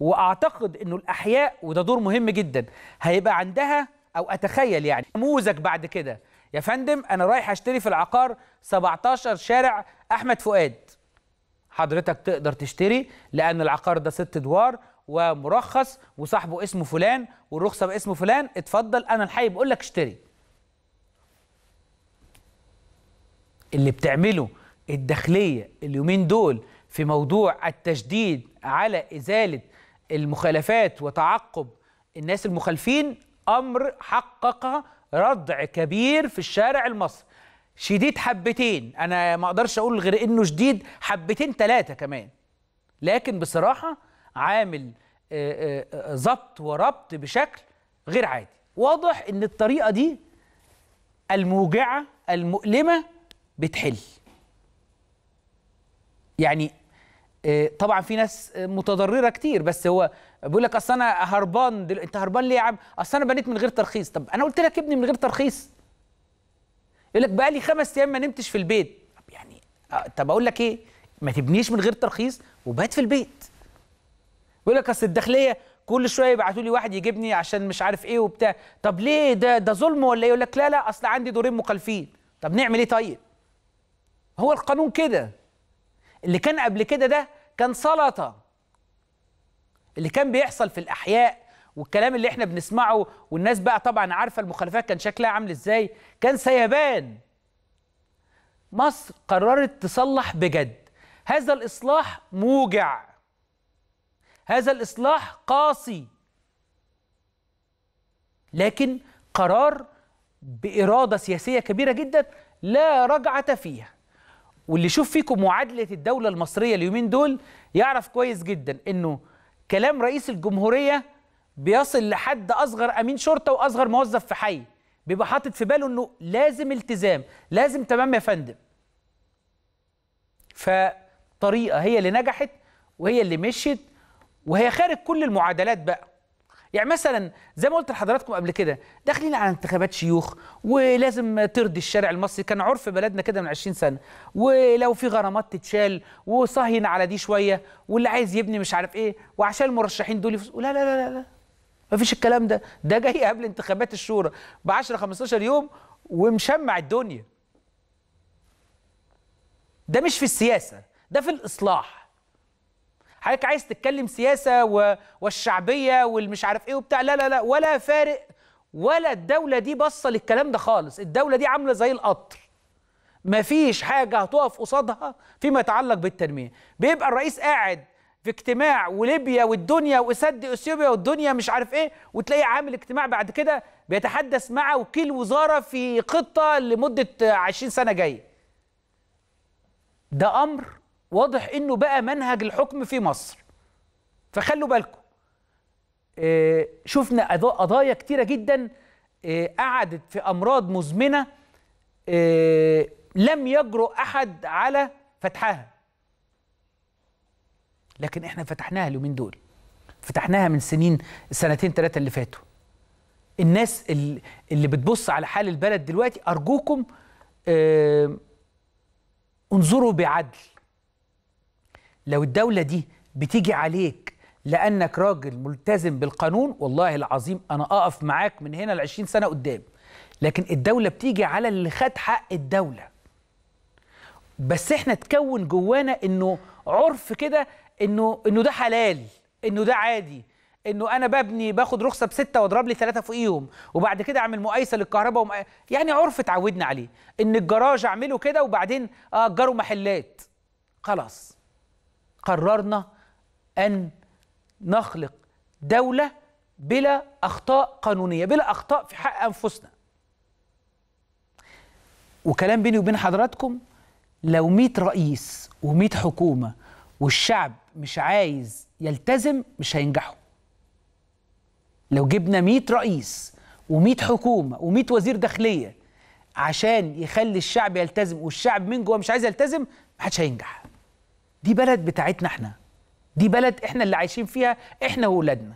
وأعتقد إنه الأحياء وده دور مهم جدا هيبقى عندها أو أتخيل يعني نموذج بعد كده يا فندم أنا رايح أشتري في العقار 17 شارع أحمد فؤاد. حضرتك تقدر تشتري لأن العقار ده ست ادوار ومرخص وصاحبه اسمه فلان والرخصة باسمه فلان. اتفضل أنا الحي بقول لك اشتري. اللي بتعمله الداخلية اليومين دول في موضوع التشديد على إزالة المخالفات وتعقب الناس المخالفين أمر حقق ردع كبير في الشارع المصري. شديد حبتين. أنا ما أقدرش أقول غير إنه شديد حبتين ثلاثة كمان. لكن بصراحة عامل آه، آه، آه، ضبط وربط بشكل غير عادي. واضح إن الطريقة دي الموجعة المؤلمة بتحل. يعني طبعا في ناس آه، متضررة كتير بس هو بيقول لك أصل أنا هربان دل... أنت هربان ليه يا عم؟ أصل أنا بنيت من غير ترخيص، طب أنا قلت لك ابني من غير ترخيص. يقول لك بقى لي خمس أيام ما نمتش في البيت، يعني آه، طب أقول لك إيه؟ ما تبنيش من غير ترخيص وبات في البيت. بيقول لك أصل الداخلية كل شوية يبعتوا لي واحد يجيبني عشان مش عارف إيه وبتاع، طب ليه ده ده ظلم ولا إيه؟ يقول لك لا لا أصل عندي دورين مخالفين، طب نعمل إيه طيب؟ هو القانون كده. اللي كان قبل كده ده كان سلطة. اللي كان بيحصل في الأحياء والكلام اللي إحنا بنسمعه والناس بقى طبعا عارفة المخالفات كان شكلها عامل إزاي كان سيبان مصر قررت تصلح بجد. هذا الإصلاح موجع. هذا الإصلاح قاسي. لكن قرار بإرادة سياسية كبيرة جدا لا رجعة فيها. واللي يشوف فيكم معادلة الدولة المصرية اليومين دول يعرف كويس جدا إنه كلام رئيس الجمهورية بيصل لحد أصغر أمين شرطة وأصغر موظف في حي. بيبقى حاطط في باله إنه لازم التزام لازم تمام يا فندم. فطريقة هي اللي نجحت وهي اللي مشيت وهي خارج كل المعادلات بقى. يعني مثلا زي ما قلت لحضراتكم قبل كده داخلين على انتخابات شيوخ ولازم ترضي الشارع المصري. كان عرف بلدنا كده من 20 سنة. ولو في غرامات تتشال وصهين على دي شوية واللي عايز يبني مش عارف إيه وعشان المرشحين دول يفوز. لا لا لا لا, لا. مفيش الكلام ده. ده جاي قبل انتخابات الشورى ب 10 15 يوم ومشمع الدنيا. ده مش في السياسة ده في الإصلاح. حضرتك عايز تتكلم سياسة و... والشعبية والمش عارف إيه وبتاع. لا لا لا ولا فارق ولا الدولة دي باصة للكلام ده خالص. الدولة دي عاملة زي القطر. مفيش حاجة هتقف قصادها فيما يتعلق بالتنمية. بيبقى الرئيس قاعد في اجتماع وليبيا والدنيا واسد اثيوبيا والدنيا مش عارف إيه وتلاقيه عامل اجتماع بعد كده بيتحدث مع وكيل وزارة في خطة لمدة 20 سنة جاية. ده أمر واضح إنه بقى منهج الحكم في مصر. فخلوا بالكم. آه، شفنا قضا- قضايا كتيرة جدا آه، قعدت في أمراض مزمنة آه، لم يجرؤ أحد على فتحها. لكن إحنا فتحناها اليومين دول. فتحناها من سنين السنتين ثلاثة اللي فاتوا. الناس ال- اللي بتبص على حال البلد دلوقتي أرجوكم آه، انظروا بعدل. لو الدولة دي بتيجي عليك لأنك راجل ملتزم بالقانون والله العظيم أنا أقف معاك من هنا ل 20 سنة قدام. لكن الدولة بتيجي على اللي خد حق الدولة. بس إحنا تكون جوانا إنه عرف كده إنه إنه ده حلال إنه ده عادي إنه أنا ببني باخد رخصة بستة واضرب لي ثلاثة فوقيهم وبعد كده أعمل مقايسة للكهرباء ومق... يعني عرف اتعودنا عليه. إن الجراج أعمله كده وبعدين اجروا محلات. خلاص. قررنا أن نخلق دولة بلا أخطاء قانونية بلا أخطاء في حق أنفسنا. وكلام بيني وبين حضراتكم لو 100 رئيس و100 حكومة والشعب مش عايز يلتزم مش هينجحوا. لو جبنا 100 رئيس و100 حكومة و100 وزير داخلية عشان يخلي الشعب يلتزم والشعب من جوه مش عايز يلتزم محدش هينجح. دي بلد بتاعتنا إحنا. دي بلد إحنا اللي عايشين فيها إحنا واولادنا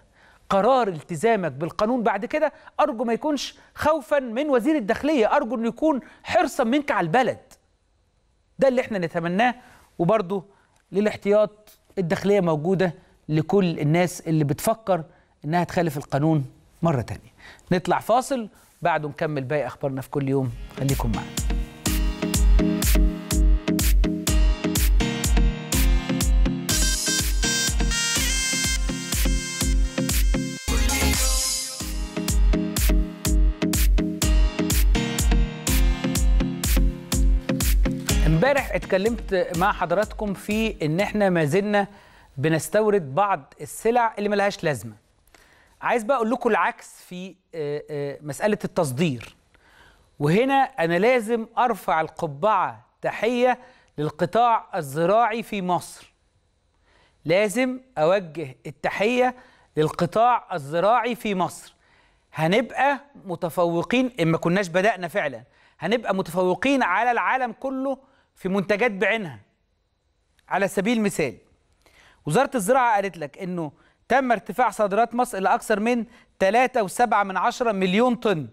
قرار التزامك بالقانون بعد كده أرجو ما يكونش خوفا من وزير الداخلية. أرجو إنه يكون حرصا منك على البلد. ده اللي إحنا نتمناه. وبرضه للاحتياط الداخلية موجودة لكل الناس اللي بتفكر إنها تخالف القانون مرة تانية. نطلع فاصل بعده نكمل باقي أخبارنا في كل يوم. خليكم معانا امبارح اتكلمت مع حضراتكم في ان إحنا ما زلنا بنستورد بعض السلع اللي ملهاش لازمة. عايز بقى أقول لكم العكس في آه، آه، مسألة التصدير. وهنا أنا لازم ارفع القبعة تحية للقطاع الزراعي في مصر. لازم اوجه التحية للقطاع الزراعي في مصر. هنبقى متفوقين إن ما كناش بدأنا فعلا هنبقى متفوقين على العالم كله في منتجات بعينها. على سبيل المثال وزارة الزراعة قالت لك إنه تم ارتفاع صادرات مصر إلى أكثر من 3.7 من عشرة مليون طن.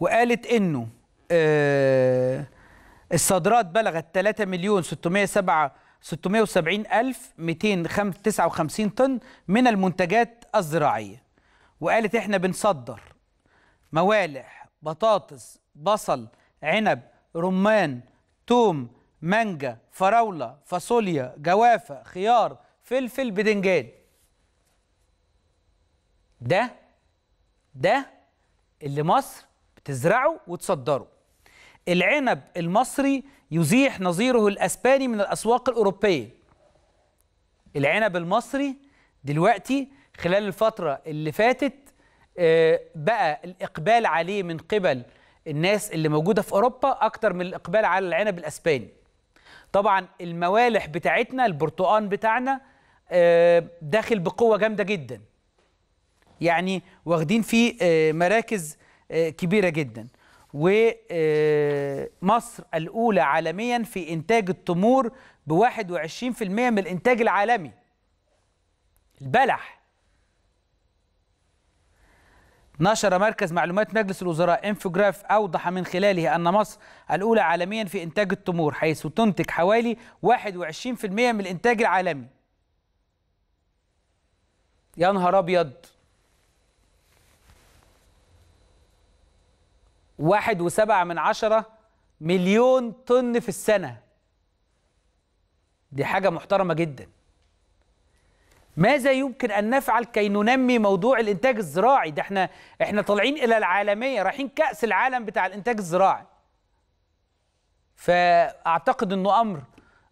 وقالت إنه آه الصادرات بلغت 3 مليون 607 670 ألف 259 طن من المنتجات الزراعية. وقالت إحنا بنصدر موالح بطاطس بصل عنب رمان توم مانجا فراولة فاصوليا جوافة خيار فلفل بدنجان ده ده اللي مصر بتزرعه وتصدره. العنب المصري يزيح نظيره الأسباني من الأسواق الأوروبية. العنب المصري دلوقتي خلال الفترة اللي فاتت آه، بقى الإقبال عليه من قبل الناس اللي موجودة في أوروبا أكتر من الإقبال على العنب الأسباني. طبعا الموالح بتاعتنا البرتقان بتاعنا آه، داخل بقوة جامدة جدا. يعني واخدين فيه آه، مراكز آه، كبيرة جدا. ومصر الأولى عالميا في إنتاج التمور ب 21% من الإنتاج العالمي. البلح. نشر مركز معلومات مجلس الوزراء إنفوجراف أوضح من خلاله أن مصر الأولى عالميا في إنتاج التمور حيث تنتج حوالي 21% من الإنتاج العالمي. يا نهار أبيض. واحد وسبعة من عشرة مليون طن في السنة. دي حاجة محترمة جدا. ماذا يمكن أن نفعل كي ننمي موضوع الإنتاج الزراعي؟ ده إحنا إحنا طالعين إلى العالمية رايحين كأس العالم بتاع الإنتاج الزراعي. فأعتقد إنه أمر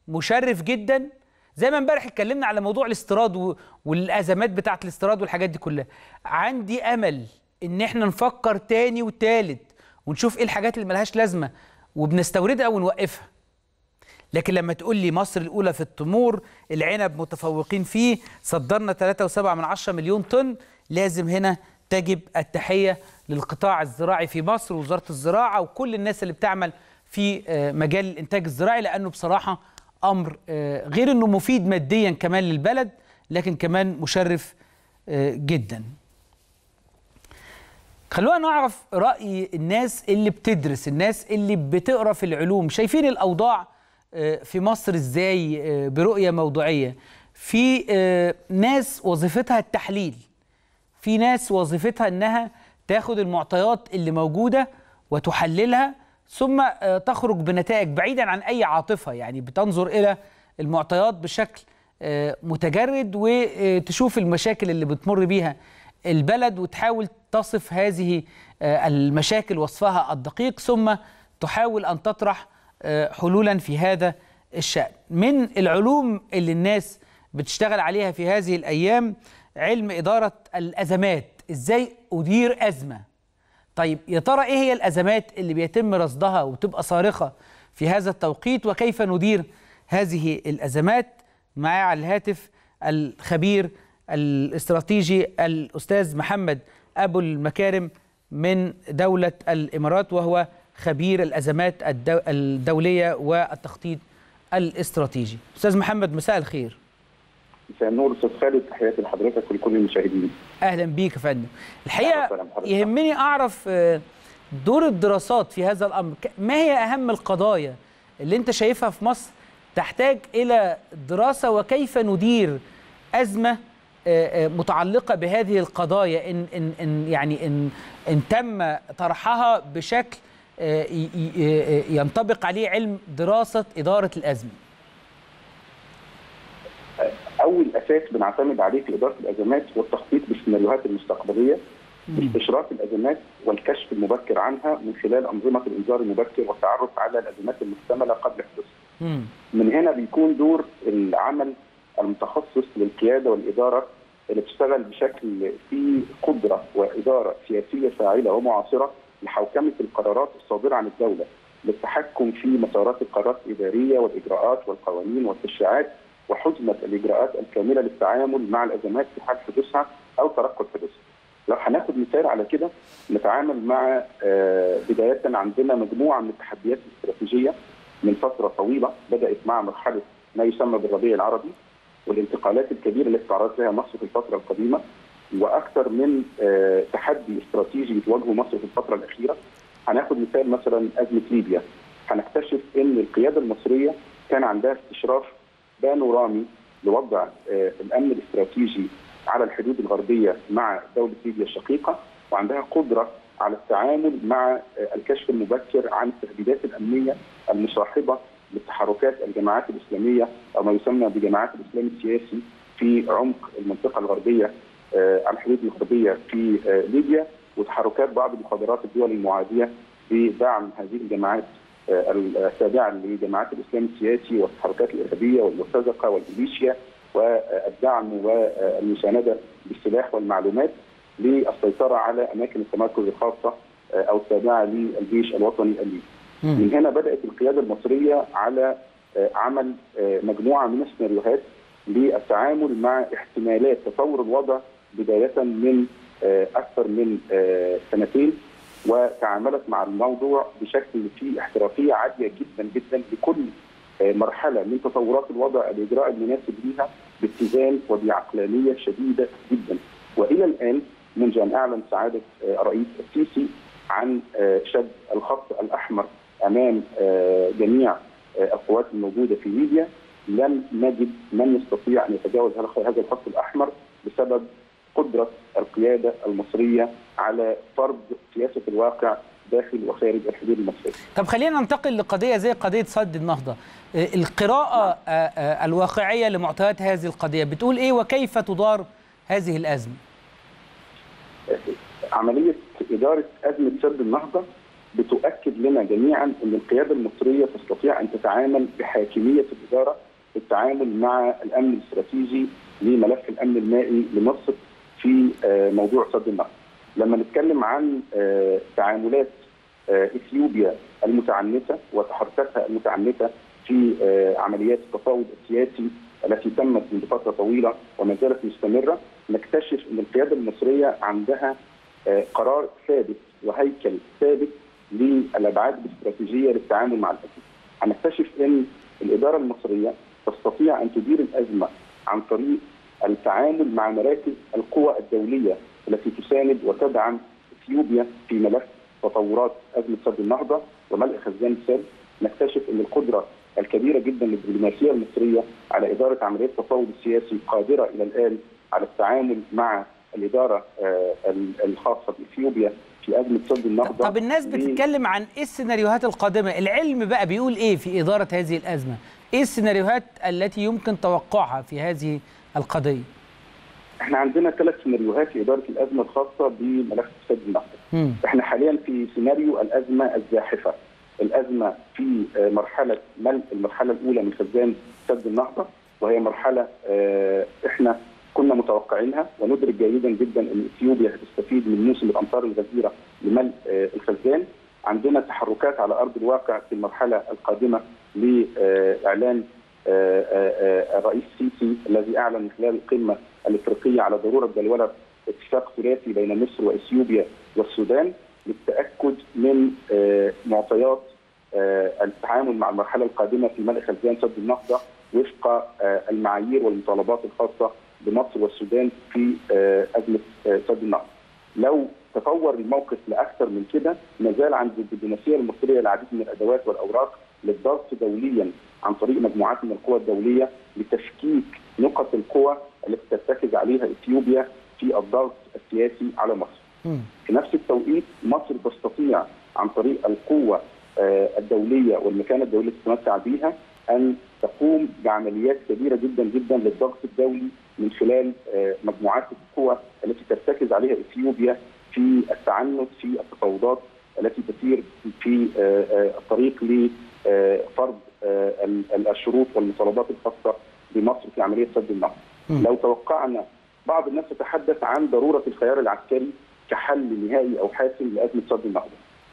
مشرف جدا. زي ما امبارح اتكلمنا على موضوع الاستيراد والأزمات بتاعة الاستيراد والحاجات دي كلها. عندي أمل إن إحنا نفكر تاني وتالت ونشوف إيه الحاجات اللي ملهاش لازمة وبنستوردها ونوقفها. لكن لما تقول لي مصر الأولى في التمور العنب متفوقين فيه صدرنا 3.7 من 10 مليون طن لازم هنا تجب التحية للقطاع الزراعي في مصر ووزارة الزراعة وكل الناس اللي بتعمل في آه، مجال الإنتاج الزراعي لأنه بصراحة أمر آه، غير إنه مفيد ماديا كمان للبلد لكن كمان مشرف آه، جدا. خلونا نعرف رأي الناس اللي بتدرس الناس اللي بتقرأ في العلوم. شايفين الأوضاع في مصر إزاي آه، برؤية موضوعية. في آه، ناس وظيفتها التحليل. في ناس وظيفتها إنها تاخد المعطيات اللي موجودة وتحللها ثم آه، تخرج بنتائج بعيدا عن أي عاطفة. يعني بتنظر إلى المعطيات بشكل آه، متجرد وتشوف المشاكل اللي بتمر بيها البلد وتحاول تصف هذه آه، المشاكل وصفها الدقيق ثم تحاول أن تطرح آه، حلولا في هذا الشأن. من العلوم اللي الناس بتشتغل عليها في هذه الأيام علم إدارة الأزمات. إزاي أدير أزمة؟ طيب يا ترى إيه هي الأزمات اللي بيتم رصدها وتبقى صارخة في هذا التوقيت؟ وكيف ندير هذه الأزمات؟ معي على الهاتف الخبير الاستراتيجي الأستاذ محمد أبو المكارم من دولة الإمارات وهو خبير الأزمات الدو- الدولية والتخطيط الاستراتيجي. أستاذ محمد مساء الخير. مساء النور أستاذ خالد. تحياتي لحضرتك ولكل المشاهدين. أهلا بيك يا فندم. الحقيقة. يهمني أعرف آه، دور الدراسات في هذا الأمر. ما هي أهم القضايا اللي أنت شايفها في مصر تحتاج إلى دراسة وكيف ندير أزمة آه، آه، متعلقة بهذه القضايا إن إن إن يعني إن إن تم طرحها بشكل ينطبق عليه علم دراسة إدارة الأزمة أول أساس بنعتمد عليه في إدارة الأزمات هو التخطيط بالسيناريوهات المستقبلية استشراف الأزمات والكشف المبكر عنها من خلال أنظمة الإنذار المبكر والتعرف على الأزمات المحتملة قبل حدوثها. من هنا بيكون دور العمل المتخصص للقيادة والإدارة اللي بتشتغل بشكل فيه قدرة وإدارة سياسية فاعلة ومعاصرة لحوكمة القرارات الصادرة عن الدولة للتحكم في مسارات القرارات الإدارية والإجراءات والقوانين والتشريعات وحزمة الإجراءات الكاملة للتعامل مع الأزمات في حال حدوثها أو ترقب حدوثها. لو هناخد مثال على كده نتعامل مع آه، بداية عندنا مجموعة من التحديات الاستراتيجية من فترة طويلة بدأت مع مرحلة ما يسمى بالربيع العربي والانتقالات الكبيرة التي تعرضت لها مصر في الفترة القديمة وأكثر من آه، تحدي استراتيجي بتواجهه مصر في الفترة الأخيرة. هناخد مثال مثلا أزمة ليبيا. هنكتشف إن القيادة المصرية كان عندها استشراف بانورامي لوضع آه، الأمن الاستراتيجي على الحدود الغربية مع دولة ليبيا الشقيقة وعندها قدرة على التعامل مع آه، الكشف المبكر عن التهديدات الأمنية المصاحبه لتحركات الجماعات الإسلامية أو ما يسمى بجماعات الإسلام السياسي في عمق المنطقة الغربية آه، على الحدود الغربية في آه، ليبيا وتحركات بعض مخابرات الدول المعادية بدعم هذه الجماعات آه، التابعه لجماعات الإسلام السياسي والتحركات الإرهابية والمرتزقة والميليشيا والدعم والمساندة بالسلاح والمعلومات للسيطرة على أماكن التمركز الخاصة آه، أو التابعة للجيش الوطني الليبي. من هنا بدأت القيادة المصرية على آه، عمل آه، مجموعة من السيناريوهات للتعامل مع احتمالات تطور الوضع بداية من آه، أكثر من آه، سنتين وتعاملت مع الموضوع بشكل فيه احترافية عالية جدا جدا لكل آه، مرحلة من تطورات الوضع الاجراء المناسب ليها باتزان وبعقلانية شديدة جدا. وإلى الآن منذ أن أعلن سعادة الرئيس السيسي عن شد الخط الأحمر أمام جميع القوات الموجودة في ليبيا لم نجد من يستطيع أن يتجاوز هذا هذا الخط الأحمر بسبب قدرة القيادة المصرية على فرض سياسة الواقع داخل وخارج الحدود المصرية. طب خلينا ننتقل لقضية زي قضية سد النهضة آه، القراءة آه، آه، الواقعية لمعطيات هذه القضية بتقول إيه وكيف تدار هذه الأزمة عملية إدارة أزمة سد النهضة بتؤكد لنا جميعا إن القيادة المصرية تستطيع أن تتعامل بحاكمية الإدارة في التعامل مع الأمن الاستراتيجي لملف الأمن المائي لمصر في آه، موضوع سد النهر. لما نتكلم عن آه، تعاملات آه، إثيوبيا المتعنتة وتحركاتها المتعنتة في عمليات التفاوض السياسي التي تمت منذ فترة طويلة وما زالت مستمرة نكتشف إن القيادة المصرية عندها قرار ثابت وهيكل ثابت للأبعاد الاستراتيجية للتعامل مع الأزمة. هنكتشف إن الإدارة المصرية تستطيع أن تدير الأزمة عن طريق التعامل مع مراكز القوى الدولية التي تساند وتدعم إثيوبيا في ملف تطورات أزمة سد النهضة وملء خزان السد نكتشف إن القدرة الكبيرة جدا للدبلوماسية المصرية على إدارة عمليات التفاوض السياسي قادرة إلى الآن على التعامل مع الإدارة آه، الخاصة بإثيوبيا في أزمة سد النهضة. طب الناس بتتكلم عن إيه السيناريوهات القادمة؟ العلم بقى بيقول إيه في إدارة هذه الأزمة؟ إيه السيناريوهات التي يمكن توقعها في هذه القضية إحنا عندنا ثلاث سيناريوهات لإدارة الأزمة الخاصة بملف سد النهضه. إحنا حاليا في سيناريو الأزمة الزاحفة. الأزمة في آه، مرحلة ملء المرحلة الأولى من خزان سد النهضة وهي مرحلة آه، إحنا كنا متوقعينها وندرك جيدا جدا إن إثيوبيا هتستفيد من موسم الأمطار الغزيرة لملء آه، الخزان. عندنا تحركات على أرض الواقع في المرحلة القادمة لإعلان الرئيس السيسي الذي أعلن من خلال القمة الإفريقية على ضرورة جدوله اتفاق ثلاثي بين مصر وإثيوبيا والسودان للتأكد من آه، معطيات آه، التعامل مع المرحلة القادمة في ملء خزان سد النهضة وفق آه، المعايير والمطالبات الخاصة بمصر والسودان في آه، أزمة آه، سد النهضة. لو تطور الموقف لأكثر من كده ما زال عند الدبلوماسية المصرية العديد من الأدوات والأوراق للضغط دوليا عن طريق مجموعات من القوى الدولية لتفكيك نقط القوى التي ترتكز عليها إثيوبيا في الضغط السياسي على مصر. في نفس التوقيت مصر تستطيع عن طريق القوة آه، الدولية والمكانة الدولية التي تتمتع بها أن تقوم بعمليات كبيرة جدا جدا للضغط الدولي من خلال آه، مجموعات القوى التي ترتكز عليها إثيوبيا في التعنت في التفاوضات التي تسير في آه، الطريق آه، ال- ال- الشروط والمطالبات الخاصة بمصر في عملية سد النهضة. مم. لو توقعنا بعض الناس تتحدث عن ضرورة الخيار العسكري كحل نهائي أو حاسم لأزمة سد النهضه.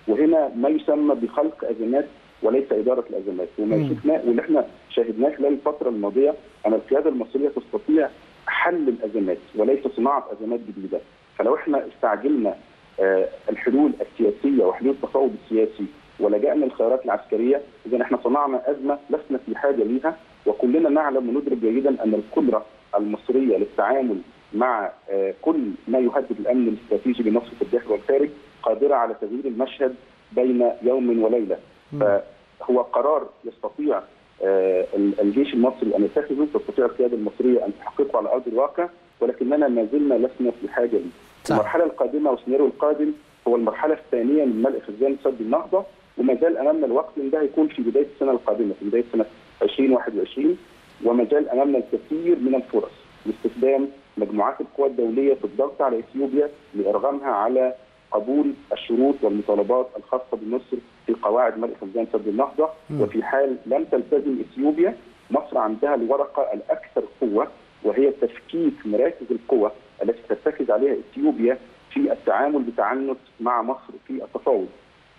وهنا ما يسمى بخلق أزمات وليس إدارة الأزمات، وما. شفناه واللي إحنا شاهدناه خلال الفترة الماضية أن القيادة المصرية تستطيع حل الأزمات وليس صناعة أزمات جديدة. فلو إحنا استعجلنا آه، الحلول السياسية وحلول التفاوض السياسي ولجأنا للخيارات العسكرية. اذا إحنا صنعنا أزمة لسنا في حاجة ليها وكلنا نعلم وندرك جيدا أن القدرة المصرية للتعامل مع آه، كل ما يهدد الأمن الاستراتيجي لمصر في الداخل والخارج قادرة على تغيير المشهد بين يوم وليلة. فهو قرار يستطيع آه، ال- الجيش المصري أن يتخذه تستطيع القيادة المصرية أن تحققه على أرض الواقع ولكننا ما زلنا لسنا في حاجة ليه. المرحلة القادمة والسيناريو القادم هو المرحلة الثانية من ملء خزان سد النهضة. وما زال أمامنا الوقت إن ده هيكون في بداية السنة القادمة في بداية سنة 2021 وما زال أمامنا الكثير من الفرص لاستخدام مجموعات القوى الدولية في الضغط على إثيوبيا لإرغامها على قبول الشروط والمطالبات الخاصة بمصر في قواعد ملء خزان سد النهضة. وفي حال لم تلتزم إثيوبيا مصر عندها الورقة الأكثر قوة وهي تفكيك مراكز القوى التي ترتكز عليها إثيوبيا في التعامل بتعنت مع مصر في التفاوض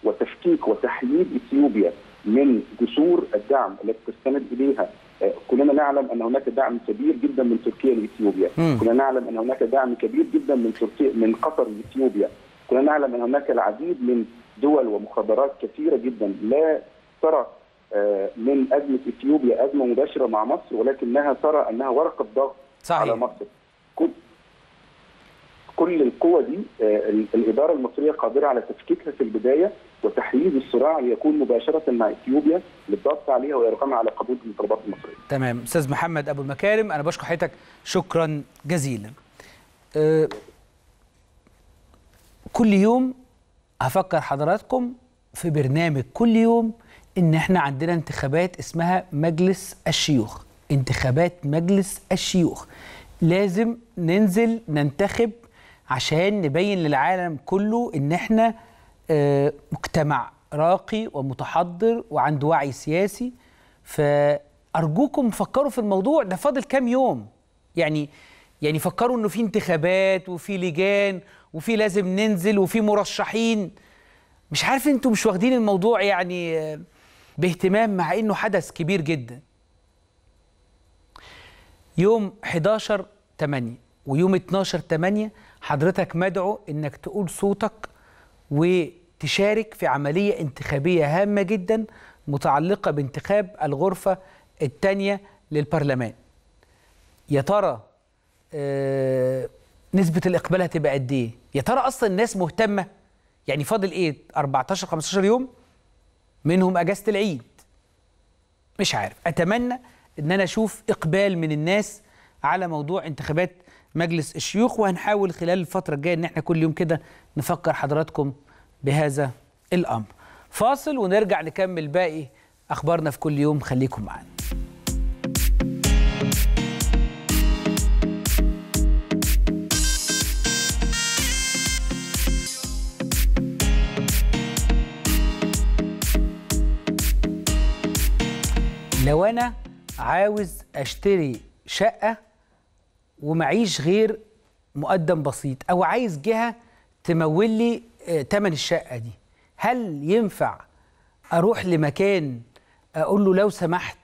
وتفكيك وتحييد إثيوبيا من جسور الدعم التي تستند إليها آه، كلنا نعلم أن هناك دعم كبير جدا من تركيا لإثيوبيا،. كلنا نعلم أن هناك دعم كبير جدا من تركيا من قطر لإثيوبيا، كلنا نعلم أن هناك العديد من دول ومخابرات كثيرة جدا لا ترى آه، من أزمة إثيوبيا أزمة مباشرة مع مصر ولكنها ترى أنها ورقة ضغط. على مصر. كل القوى دي آه، ال- الإدارة المصرية قادرة على تفكيكها في البداية وتحييد الصراع ليكون مباشرة مع إثيوبيا للضغط عليها وارغامها على قبول المطالبات المصرية. تمام. أستاذ محمد أبو المكارم أنا بشكر حضرتك. شكرا جزيلا. أه كل يوم هفكر حضراتكم في برنامج كل يوم إن إحنا عندنا انتخابات اسمها مجلس الشيوخ. انتخابات مجلس الشيوخ. لازم ننزل ننتخب عشان نبين للعالم كله إن إحنا آه، مجتمع راقي ومتحضر وعنده وعي سياسي. فأرجوكم فكروا في الموضوع ده فاضل كام يوم. يعني يعني فكروا إنه في انتخابات وفي لجان وفي لازم ننزل وفي مرشحين. مش عارف أنتوا مش واخدين الموضوع يعني آه، باهتمام مع إنه حدث كبير جدا. يوم 11 8 ويوم 12 8 حضرتك مدعو إنك تقول صوتك وتشارك في عملية انتخابية هامة جدا متعلقة بانتخاب الغرفة الثانية للبرلمان يا ترى آه نسبة الإقبال هتبقى قد إيه؟ يا ترى أصلا الناس مهتمة؟ يعني فاضل إيه؟ 14 15 يوم منهم أجازة العيد مش عارف أتمنى إن أنا أشوف إقبال من الناس على موضوع انتخابات مجلس الشيوخ وهنحاول خلال الفترة الجاية إن إحنا كل يوم كده نفكر حضراتكم بهذا الأمر. فاصل ونرجع نكمل باقي أخبارنا في كل يوم. خليكم معانا. لو أنا عاوز أشتري شقة ومعيش غير مقدم بسيط أو عايز جهة تمول لي آه، تمن الشقة دي. هل ينفع أروح لمكان أقول له لو سمحت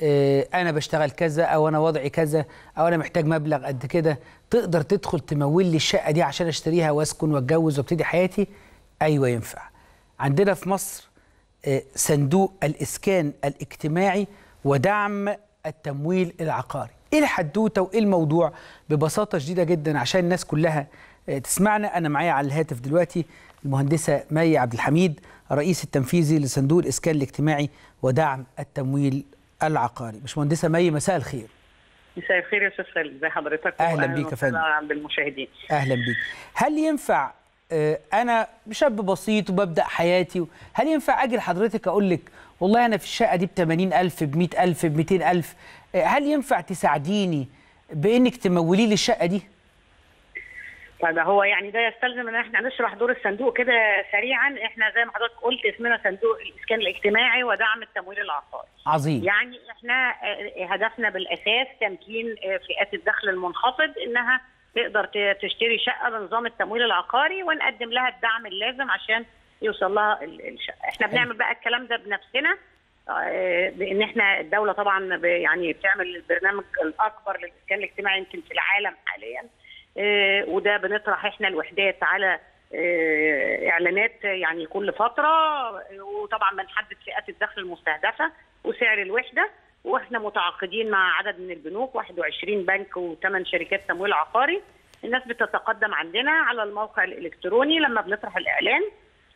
آه، أنا بشتغل كذا أو أنا وضعي كذا أو أنا محتاج مبلغ قد كده تقدر تدخل تمول لي الشقة دي عشان أشتريها وأسكن وأتجوز وأبتدي حياتي؟ أيوه ينفع. عندنا في مصر آه، صندوق الإسكان الاجتماعي ودعم التمويل العقاري. إيه الحدوتة وإيه الموضوع؟ ببساطة شديدة جدا عشان الناس كلها آه، تسمعنا. أنا معايا على الهاتف دلوقتي المهندسة مي عبد الحميد الرئيس التنفيذي لصندوق الإسكان الاجتماعي ودعم التمويل العقاري. مش مهندسه مي مساء الخير. مساء الخير يا أستاذ خالد ازي حضرتك؟ وأهلاً بيك يا فندم. بالمشاهدين أهلا بيك. هل ينفع آه، أنا شاب بسيط وببدأ حياتي هل ينفع أجي لحضرتك أقول لك والله أنا في الشقة دي ب 80000 ب 100000 ب 200000 آه، هل ينفع تساعديني بإنك تمولي لي الشقة دي؟ طيب هو يعني ده يستلزم إن إحنا نشرح دور الصندوق كده سريعا. إحنا زي ما حضرتك قلت اسمنا صندوق الإسكان الاجتماعي ودعم التمويل العقاري عظيم. يعني إحنا آه، هدفنا بالأساس تمكين آه، فئات الدخل المنخفض إنها تقدر تشتري شقة بنظام التمويل العقاري ونقدم لها الدعم اللازم عشان يوصل لها ال- الشقة. إحنا بنعمل بقى الكلام ده بنفسنا. آه، بان إحنا الدولة طبعا يعني بتعمل البرنامج الأكبر للاسكان الاجتماعي يمكن في العالم حاليا. آه، وده بنطرح إحنا الوحدات على آه، إعلانات يعني كل فترة. وطبعا بنحدد فئات الدخل المستهدفة وسعر الوحدة. وإحنا متعاقدين مع عدد من البنوك 21 بنك وثمان شركات تمويل عقاري. الناس بتتقدم عندنا على الموقع الإلكتروني لما بنطرح الإعلان.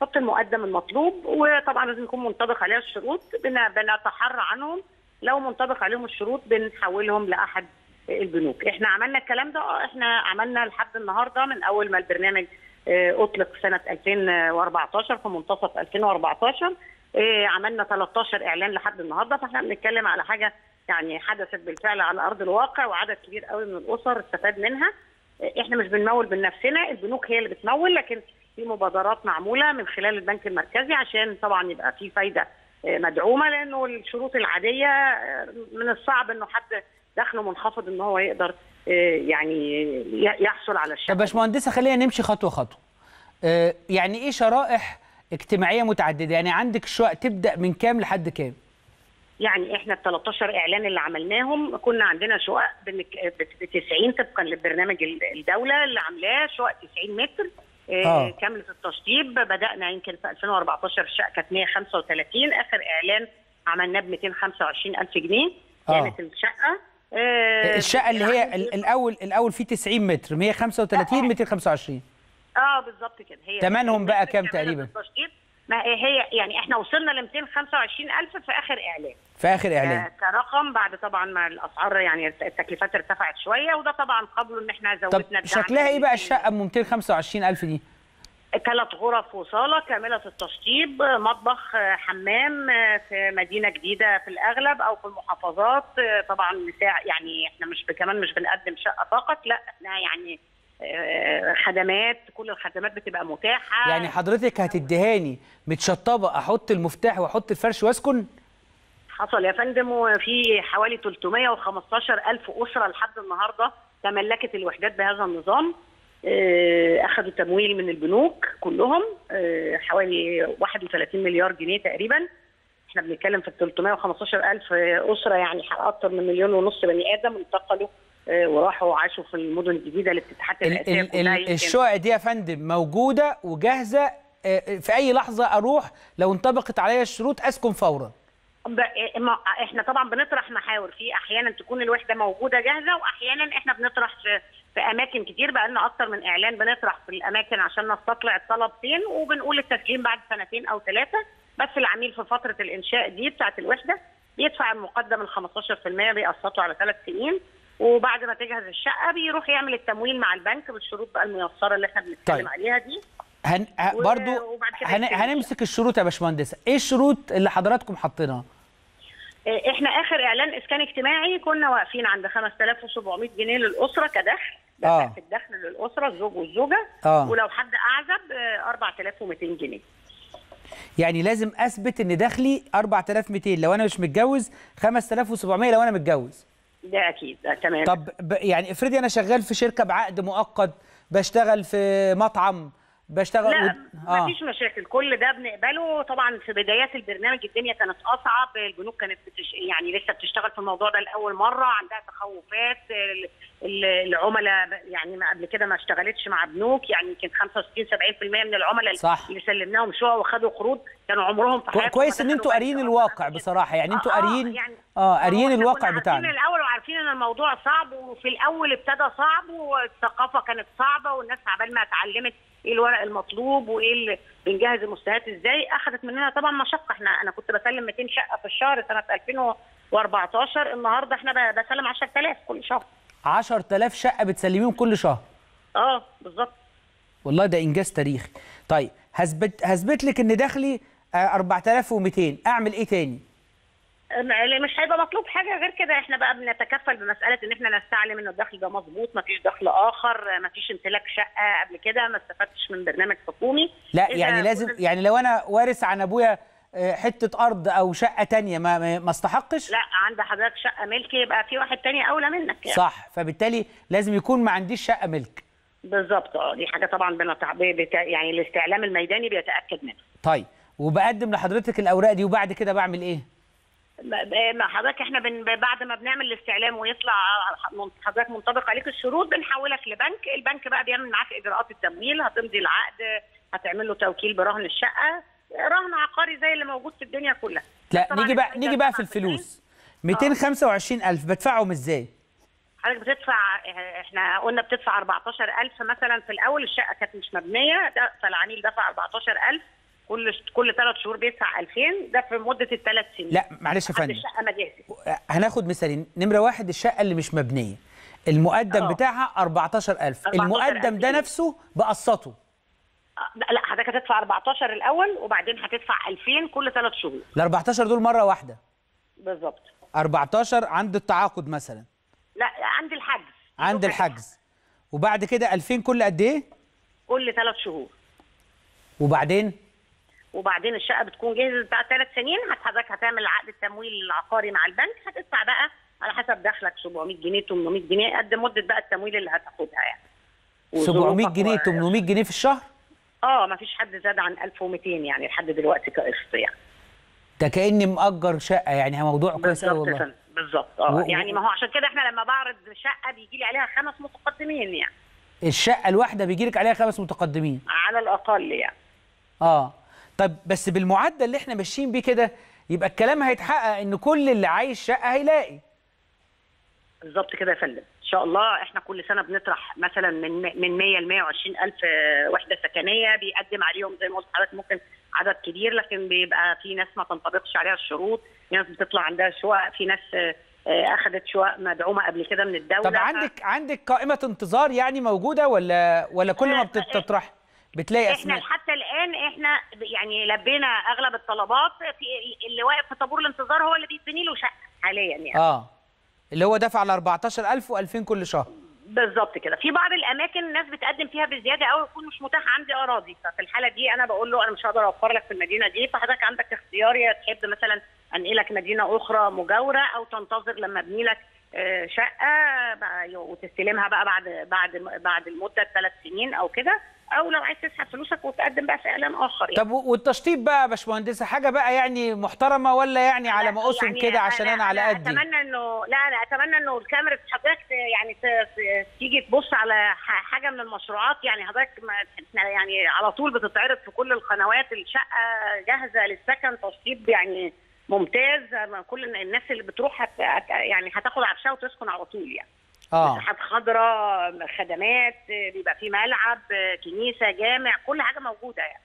تحط المقدم المطلوب وطبعا لازم يكون منطبق عليها الشروط بن- بنتحرى عنهم. لو منطبق عليهم الشروط بنحولهم لأحد البنوك. إحنا عملنا الكلام ده آه إحنا عملنا لحد النهارده من أول ما البرنامج آه، أطلق سنة 2014 في منتصف 2014 آه، عملنا 13 إعلان لحد النهارده. فإحنا بنتكلم على حاجة يعني حدثت بالفعل على أرض الواقع وعدد كبير قوي من الأسر استفاد منها. آه، إحنا مش بنمول من نفسنا البنوك هي اللي بتمول لكن في مبادرات معمولة من خلال البنك المركزي عشان طبعا يبقى في فايدة آه، مدعومة لأنه الشروط العادية آه، من الصعب إنه حد دخله منخفض إن هو يقدر آه، يعني يحصل على الشقه طب باشمهندسة خلينا نمشي خطوة خطوة. يعني إيه شرائح اجتماعية متعددة؟ يعني عندك شقق تبدأ من كام لحد كام؟ يعني إحنا ال 13 إعلان اللي عملناهم كنا عندنا شقق ب 90 طبقا للبرنامج ال- الدولة اللي عاملاه شقق 90 متر. آه. آه. كامله التشطيب بدأنا يمكن في 2014 الشقة كانت 135 آخر إعلان عملناه ب 225 ألف جنيه آه. كانت الشقة آه الشقة اللي هي ال- الأول الأول فيه 90 متر 135 225 آه بالظبط كده هي تمنهم بقى كام تقريبا؟ التشطيب ما هي يعني إحنا وصلنا ل 225 ألف في آخر إعلان. في آخر إعلان. ك- كرقم بعد طبعا ما الأسعار يعني التكلفات ارتفعت شوية وده طبعا قبل إن إحنا طب زودنا الدعم شكلها إيه بقى الشقة ب 225000 دي؟ ثلاث غرف وصالة كاملة التشطيب مطبخ آه، حمام آه، في مدينة جديدة في الأغلب أو في المحافظات. آه، طبعا يعني إحنا مش كمان مش بنقدم شقة فقط لا إحنا يعني آه، خدمات كل الخدمات بتبقى متاحة. يعني حضرتك هتديهاني متشطبة أحط المفتاح وأحط الفرش وأسكن؟ حصل يا فندم وفي حوالي 315 ألف أسرة لحد النهاردة تملكت الوحدات بهذا النظام. آه، أخذوا تمويل من البنوك كلهم آه، حوالي 31 مليار جنيه تقريبا. إحنا بنتكلم في 315 ألف أسرة يعني أكثر من مليون ونص بني آدم انتقلوا آه، وراحوا وعاشوا في المدن الجديدة الافتتاحات ال- الرئاسية ال- كلها الشقق دي يا فندم موجودة وجاهزة آه، في أي لحظة أروح لو انطبقت عليا الشروط أسكن فورا. إحنا طبعا بنطرح محاور. في أحيانا تكون الوحدة موجودة جاهزة واحيانا إحنا بنطرح في في أماكن كتير. بقى لنا أكتر من إعلان بنطرح في الأماكن عشان نستطلع الطلب فين وبنقول التسليم بعد سنتين أو ثلاثة. بس العميل في فترة الإنشاء دي بتاعه الوحدة بيدفع المقدم ال 15% بيقسطه على ثلاث سنين. وبعد ما تجهز الشقة بيروح يعمل التمويل مع البنك بالشروط بقى الميسرة اللي إحنا بنتكلم طيب. عليها دي. هن... و- برضو هن... هنمسك الشروط يا باشمهندسة. إيه الشروط اللي حضراتكم حاطينها؟ آه، إحنا آخر إعلان إسكان اجتماعي كنا واقفين عند 5700 جنيه للأسرة كدخل. ده آه. الدخل للأسرة الزوج والزوجة. آه. ولو حد أعزب آه، 4200 جنيه. يعني لازم أثبت إن دخلي 4200 لو أنا مش متجوز 5700 لو أنا متجوز. ده أكيد ده تمام طب. يعني افرضي أنا شغال في شركة بعقد مؤقت بشتغل في مطعم بشتغل لا ود- آه. مفيش مشاكل. كل ده بنقبله. طبعا في بدايات البرنامج الدنيا كانت أصعب. البنوك كانت بتش... يعني لسه بتشتغل في الموضوع ده لأول مرة. عندها تخوفات. ال- ال- العملاء يعني ما قبل كده ما اشتغلتش مع بنوك. يعني يمكن 65 70% من العملاء صح. اللي سلمناهم شقق وخدوا قروض كانوا عمرهم في حياتهم كويس إن أنتوا قاريين. الواقع بصراحة. يعني أنتوا آه، آه، قاريين يعني آه قاريين الواقع بتاعنا. الأول وعارفين إن الموضوع صعب وفي الأول ابتدى صعب والثقافة كانت صعبة والناس عبال ما اتعلمت إيه الورق المطلوب وايه اللي بنجهز المستهات إزاي. اخذت مننا طبعا مشقة. إحنا أنا كنت بسلم 200 شقة في الشهر سنة 2014 النهارده إحنا بسلم 10000 كل شهر. 10000 شقة بتسلميهم كل شهر؟ آه بالظبط. والله ده إنجاز تاريخي. طيب هثبت هثبت لك إن دخلي آه، 4200 أعمل إيه تاني؟ مش هيبقى مطلوب حاجة غير كده. إحنا بقى بنتكفل بمسألة إن إحنا نستعلم ان الدخل ده مظبوط مفيش دخل آخر مفيش امتلاك شقة قبل كده ما استفدتش من برنامج حكومي. لا يعني لازم يعني لو أنا وارث عن أبويا آه، حتة أرض أو شقة تانية ما ما استحقش؟ لا عند حضرتك شقة ملك يبقى في واحد تاني أولى منك يعني. صح. فبالتالي لازم يكون ما عنديش شقة ملك. بالظبط. آه دي حاجة طبعا بنتع... بت... يعني الاستعلام الميداني بيتأكد منها. طيب. وبقدم لحضرتك الأوراق دي وبعد كده بعمل إيه؟ حضرتك إحنا بن... بعد ما بنعمل الاستعلام ويطلع حضرتك منطبق عليك الشروط بنحولك لبنك البنك. بقى بيعمل معاك إجراءات التمويل هتمضي العقد هتعمل له توكيل برهن الشقة رهن عقاري زي اللي موجود في الدنيا كلها. لا نيجي بقى نيجي بقى في الفلوس. 225000 بدفعهم إزاي؟ حضرتك بتدفع إحنا قلنا بتدفع 14000 مثلا في الأول الشقة كانت مش مبنية ده فالعميل دفع 14000 كل كل ثلاث شهور بيدفع 2000 ده في مدة الثلاث سنين. لا معلش يا فندم. الشقه ما جهزت هناخد مثالين. نمرة واحد الشقة اللي مش مبنية. المقدم آه. بتاعها 14000 المقدم ده 14,000. نفسه بقسطه. آه، لا حضرتك هتدفع 14 الأول وبعدين هتدفع 2000 كل ثلاث شهور. ال 14 دول مرة واحدة. بالظبط. 14 عند التعاقد مثلا. لا عند الحجز. عند الحجز. وبعد كده 2000 كل قد إيه؟ كل ثلاث شهور. وبعدين؟ وبعدين الشقة بتكون جاهزة بتاع ثلاث سنين حضرتك هتعمل عقد التمويل العقاري مع البنك هتدفع بقى على حسب دخلك 700 جنيه 800 جنيه قد مدة بقى التمويل اللي هتاخدها يعني. 700 وظروفك جنيه و- 800 جنيه في الشهر؟ آه ما فيش حد زاد عن 1200 يعني لحد دلوقتي كقسط يعني. ده كأني مأجر شقة يعني موضوع كويس قوي والله. بالظبط. آه و- يعني ما هو عشان كده إحنا لما بعرض شقة بيجي لي عليها خمس متقدمين يعني. الشقة الواحدة بيجي لك عليها خمس متقدمين. على الأقل يعني. آه. طب بس بالمعدل اللي إحنا ماشيين بيه كده يبقى الكلام هيتحقق إن كل اللي عايز شقة هيلاقي. بالظبط كده يا فندم. إن شاء الله إحنا كل سنة بنطرح مثلا من من 100 ل 120 ألف وحدة سكنية بيقدم عليهم زي ما قلت لحضرتك ممكن عدد كبير لكن بيبقى في ناس ما تنطبقش عليها الشروط في ناس بتطلع عندها شقق في ناس آه، آه، اخذت شقق مدعومة قبل كده من الدولة. طب عندك عندك قائمة انتظار يعني موجودة ولا ولا كل ما بتطرح؟ بتلاقي إحنا أسماء. حتى الآن إحنا يعني لبينا أغلب الطلبات في اللي واقف في طابور الانتظار هو اللي بيتبني له شقة حاليا يعني. آه. اللي هو دفع ال 14000 و2000 كل شهر. بالظبط كده. في بعض الأماكن الناس بتقدم فيها بزيادة قوي يكون مش متاح عندي أراضي. ففي الحالة دي أنا بقول له أنا مش هقدر أوفر لك في المدينة دي. فحضرتك عندك اختيار يا تحب مثلا انقلك مدينة أخرى مجاورة أو تنتظر لما أبني لك آه، شقة وتستلمها بقى بعد بعد بعد المدة ثلاث سنين أو كده. أو لو عايز تسحب فلوسك وتقدم بقى في اعلان آخر يعني. طب والتشطيب بقى يا باشمهندسة حاجة بقى يعني محترمة ولا يعني على ما اسم يعني كده عشان أنا على قدي؟ أتمنى إنه لا أنا أتمنى إنه الكاميرا حضرتك يعني تيجي تبص على حاجة من المشروعات. يعني حضرتك يعني على طول بتتعرض في كل القنوات الشقة جاهزة للسكن تشطيب يعني ممتاز. كل الناس اللي بتروح يعني هتاخد عفشه وتسكن على طول يعني. آه. مساحات خضراء خدمات بيبقى في ملعب كنيسة جامع كل حاجة موجودة يعني.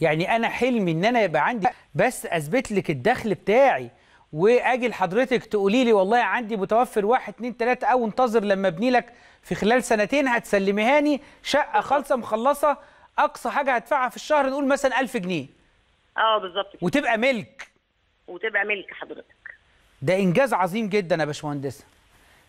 يعني أنا حلمي إن أنا يبقى عندي بس أثبت لك الدخل بتاعي وأجي لحضرتك تقولي لي والله عندي متوفر واحد اتنين تلاتة أو انتظر لما ابني لك في خلال سنتين هتسلميهاني شقة خالصة مخلصة أقصى حاجة هدفعها في الشهر نقول مثلا 1000 جنيه. آه بالظبط. وتبقى ملك. وتبقى ملك حضرتك. ده إنجاز عظيم جدا يا باشمهندسة.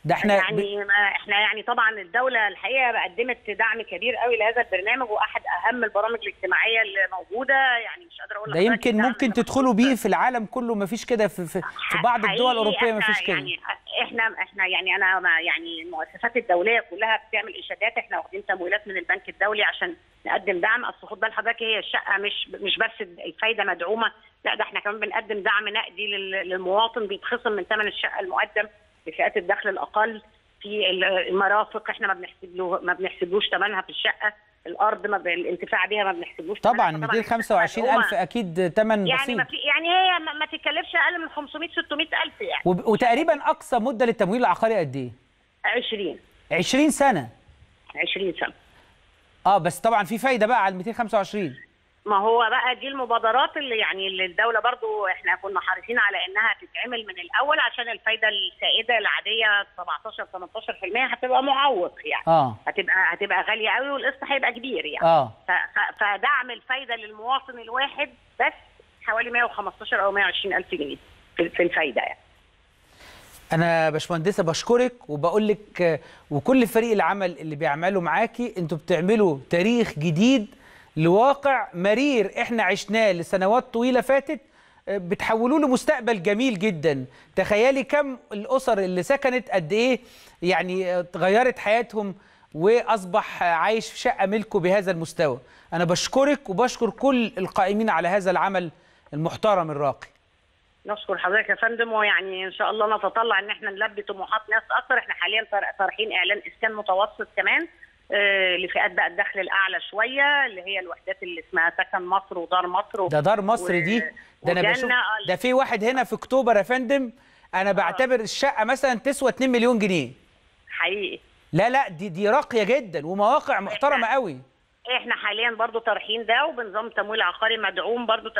ده إحنا ب... يعني ما إحنا يعني طبعا الدولة الحقيقة قدمت دعم كبير قوي لهذا البرنامج وأحد أهم البرامج الاجتماعية اللي موجودة يعني مش قادره أقول ده يمكن الدعم ممكن تدخلوا. بيه في العالم كله ما فيش كده في, في, في بعض الدول الأوروبية ما فيش كده. يعني إحنا إحنا يعني أنا ما يعني المؤسسات الدولية كلها بتعمل اشادات إحنا واخدين تمويلات من البنك الدولي عشان نقدم دعم. أصل خد بال حضرتك هي الشقة مش مش بس الفايدة مدعومة لا ده إحنا كمان بنقدم دعم نقدي لل- للمواطن بيتخصم من ثمن الشقة المقدم. لفئات الدخل الأقل في ال- المرافق إحنا ما بنحسب له ما بنحسبلوش ثمنها في الشقة. الأرض ما ب- الانتفاع بيها ما بنحسبلوش طبعا ثمنها. 225000 أكيد ثمن يعني بسيط. ما في يعني هي ما, ما تتكلفش أقل من 500 600 ألف يعني. وب- وتقريبا أقصى مدة للتمويل العقاري قد إيه؟ 20 20 سنة. 20 سنة. آه بس طبعا في فايدة بقى على ال 225 ما هو بقى دي المبادرات اللي يعني اللي الدولة برضو إحنا كنا حريصين على إنها تتعمل من الأول عشان الفايدة السائدة العادية 17 18% هتبقى معوق يعني. آه. هتبقى هتبقى غالية قوي والقسط هيبقى كبير يعني. ف- فدعم الفايدة للمواطن الواحد بس حوالي 115 أو 120 ألف جنيه في الفايدة يعني. أنا باشمهندسة بشكرك وبقول لك آه، وكل فريق العمل اللي بيعملوا معاكي أنتوا بتعملوا تاريخ جديد لواقع مرير إحنا عشناه لسنوات طويلة فاتت آه، بتحولوه لمستقبل جميل جدا. تخيلي كم الأسر اللي سكنت قد إيه يعني آه، غيرت حياتهم وأصبح عايش في شقة ملكه بهذا المستوى. أنا بشكرك وبشكر كل القائمين على هذا العمل المحترم الراقي. نشكر حضرتك يا فندم ويعني إن شاء الله نتطلع إن إحنا نلبي طموحات ناس أكتر. إحنا حاليا طار- طارحين إعلان إسكان متوسط كمان. لفئات بقى الدخل الأعلى شوية اللي هي الوحدات اللي اسمها سكن مصر ودار مصر ده دار مصر و- دي ده أنا بشوف ال- ده في واحد هنا في أكتوبر يا فندم أنا بعتبر الشقة مثلا تسوى 2 مليون جنيه. حقيقي. لا لا دي دي راقية جدا ومواقع محترمة قوي. إحنا حاليا برضو طارحين ده وبنظام تمويل عقاري مدعوم برضو 8%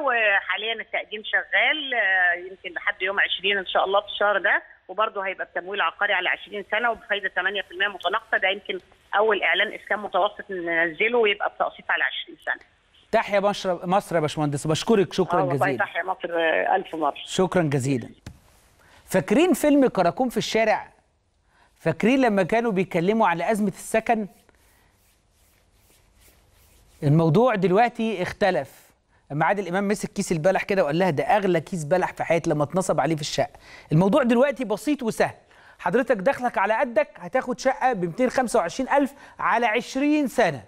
وحاليا التقديم شغال آه، يمكن لحد يوم 20 إن شاء الله في الشهر ده. وبرضه هيبقى التمويل عقاري على 20 سنة وبفايدة 8% متناقصه ده يمكن أول إعلان اسكان متوسط ننزله ويبقى بتقسيط على 20 سنة. تحيا مصر مصر يا باشمهندس بشكرك. شكرا والله جزيلا. تحيا مصر آه، ألف مرة. شكرا جزيلا. فاكرين فيلم كراكون في الشارع؟ فاكرين لما كانوا بيتكلموا على أزمة السكن؟ الموضوع دلوقتي اختلف. لما عادل إمام مسك كيس البلح كده وقال لها ده أغلى كيس بلح في حياتي لما اتنصب عليه في الشقة. الموضوع دلوقتي بسيط وسهل. حضرتك دخلك على قدك هتاخد شقة ب 225000 على 20 سنة.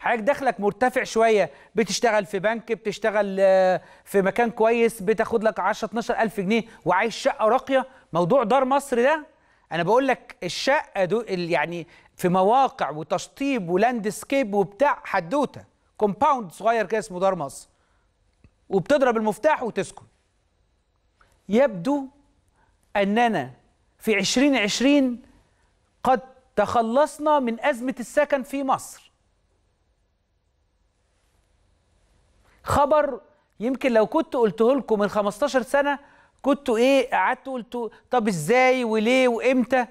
حضرتك دخلك مرتفع شوية بتشتغل في بنك بتشتغل آه، في مكان كويس بتاخد لك 10 12000 جنيه وعايش شقة راقية. موضوع دار مصر ده أنا بقول لك الشقة دو يعني في مواقع وتشطيب و landscape وبتاع حدوتة. compound صغير كده اسمه دار مصر. وبتضرب المفتاح وتسكن. يبدو أننا في 2020 قد تخلصنا من أزمة السكن في مصر. خبر يمكن لو كنت قلته لكم من 15 سنة كنتوا إيه قعدتوا قلتوا طب إزاي وليه وإمتى؟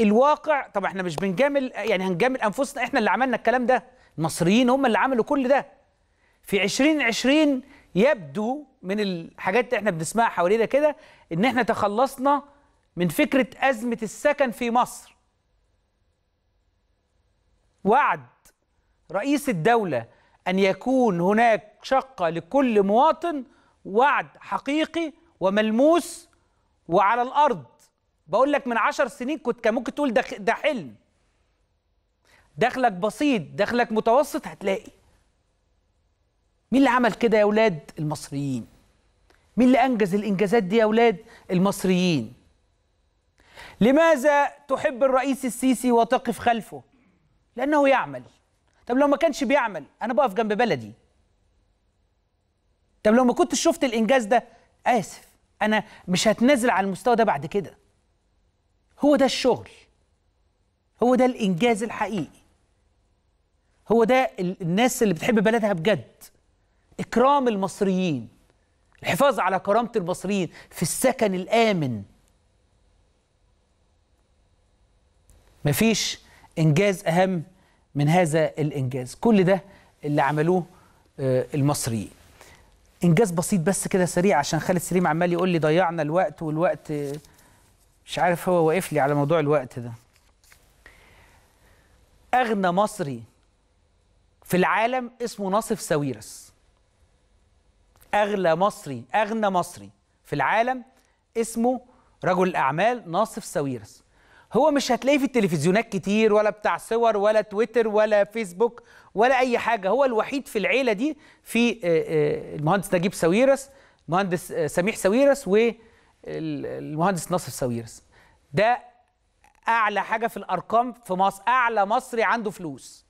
الواقع طب إحنا مش بنجامل يعني هنجامل أنفسنا إحنا اللي عملنا الكلام ده. المصريين هم اللي عملوا كل ده. في 2020 يبدو من الحاجات اللي إحنا بنسمعها حوالينا كده إن إحنا تخلصنا من فكرة أزمة السكن في مصر. وعد رئيس الدولة أن يكون هناك شقة لكل مواطن وعد حقيقي وملموس وعلى الأرض. بقول لك من عشر سنين كنت كان ممكن تقول ده حلم. دخلك بسيط دخلك متوسط هتلاقي. مين اللي عمل كده يا أولاد المصريين. مين اللي أنجز الإنجازات دي يا أولاد المصريين. لماذا تحب الرئيس السيسي وتقف خلفه؟ لأنه يعمل. طب لو ما كانش بيعمل أنا بقف جنب بلدي. طب لو ما كنتش شفت الإنجاز ده آسف أنا مش هتنازل على المستوى ده بعد كده. هو ده الشغل. هو ده الإنجاز الحقيقي. هو ده ال- الناس اللي بتحب بلدها بجد. إكرام المصريين الحفاظ على كرامة المصريين في السكن الآمن. مفيش إنجاز أهم من هذا الإنجاز كل ده اللي عملوه آه، المصريين. إنجاز بسيط بس كده سريع عشان خالد سليم عمال يقول لي ضيعنا الوقت والوقت مش عارف هو واقف لي على موضوع الوقت ده. أغنى مصري في العالم اسمه ناصف ساويرس. أغلى مصري أغنى مصري في العالم اسمه رجل اعمال ناصف ساويرس. هو مش هتلاقيه في التلفزيونات كتير ولا بتاع صور ولا تويتر ولا فيسبوك ولا أي حاجة. هو الوحيد في العيلة دي في آه، آه، المهندس نجيب ساويرس المهندس آه، سميح ساويرس والمهندس ناصف ساويرس. ده أعلى حاجة في الأرقام في مصر أعلى مصري عنده فلوس.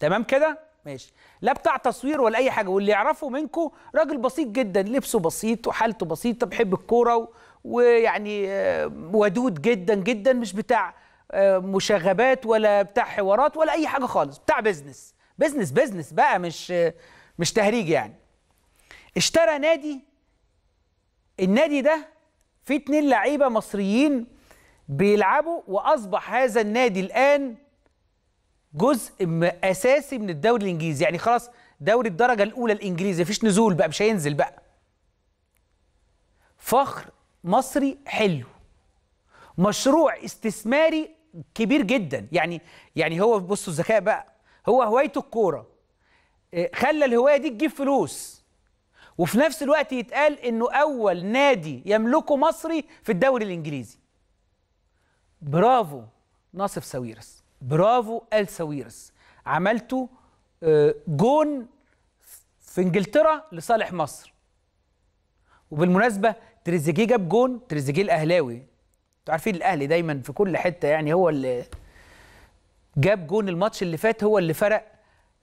تمام كده؟ ماشي. لا بتاع تصوير ولا أي حاجة واللي يعرفه منكم راجل بسيط جدا لبسه بسيط وحالته بسيطة بيحب الكورة و... ويعني آه، ودود جدا جدا مش بتاع آه، مشاغبات ولا بتاع حوارات ولا أي حاجة خالص بتاع business. business business بقى مش مش تهريج يعني. اشترى نادي النادي ده فيه اتنين لعيبة مصريين بيلعبوا وأصبح هذا النادي الآن جزء أساسي من الدوري الإنجليزي. يعني خلاص دوري الدرجة الأولى الإنجليزي مفيش نزول بقى مش هينزل بقى. فخر مصري حلو. مشروع استثماري كبير جدا. يعني يعني هو بصوا الذكاء بقى هو هوايته الكورة. إيه، خلى الهواية دي تجيب فلوس. وفي نفس الوقت يتقال إنه أول نادي يملكه مصري في الدوري الإنجليزي. برافو ناصف ساويرس. برافو ال ساويرس عملتوا آه، جون في إنجلترا لصالح مصر. وبالمناسبة تريزيجيه جاب جون تريزيجيه الأهلاوي. أنتوا عارفين الأهلي دايما في كل حتة يعني هو اللي جاب جون الماتش اللي فات هو اللي فرق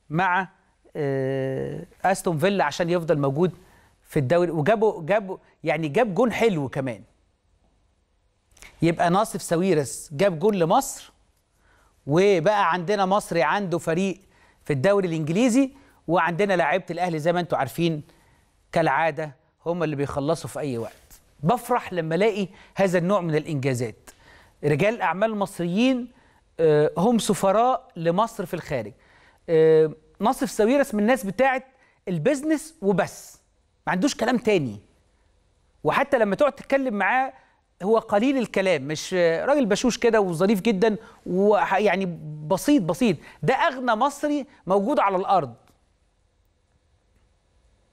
مع آه، أستون فيلا عشان يفضل موجود في الدوري. وجابوا جابوا يعني جاب جون حلو كمان. يبقى ناصف ساويرس جاب جون لمصر. وبقى عندنا مصري عنده فريق في الدوري الإنجليزي وعندنا لعيبة الأهلي زي ما أنتم عارفين كالعادة هم اللي بيخلصوا في أي وقت. بفرح لما ألاقي هذا النوع من الإنجازات. رجال الاعمال المصريين آه، هم سفراء لمصر في الخارج. آه، ناصف ساويرس من الناس بتاعت البيزنس وبس. ما عندوش كلام تاني. وحتى لما تقعد تتكلم معاه هو قليل الكلام مش راجل بشوش كده وظريف جدا ويعني بسيط بسيط. ده أغنى مصري موجود على الأرض.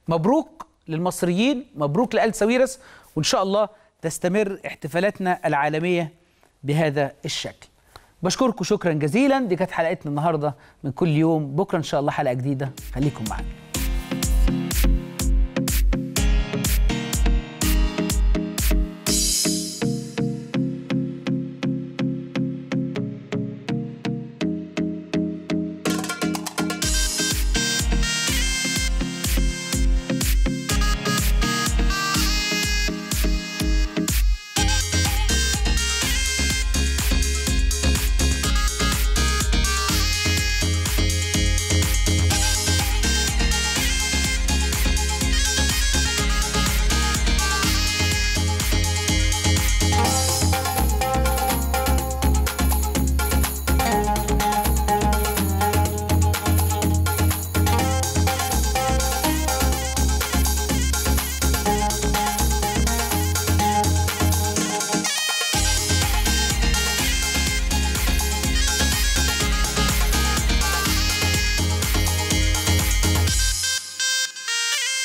مبروك للمصريين مبروك لآل ساويرس وإن شاء الله تستمر احتفالاتنا العالمية بهذا الشكل. بشكركم شكرا جزيلا. دي كانت حلقتنا النهارده من كل يوم. بكرة إن شاء الله حلقة جديدة. خليكم معنا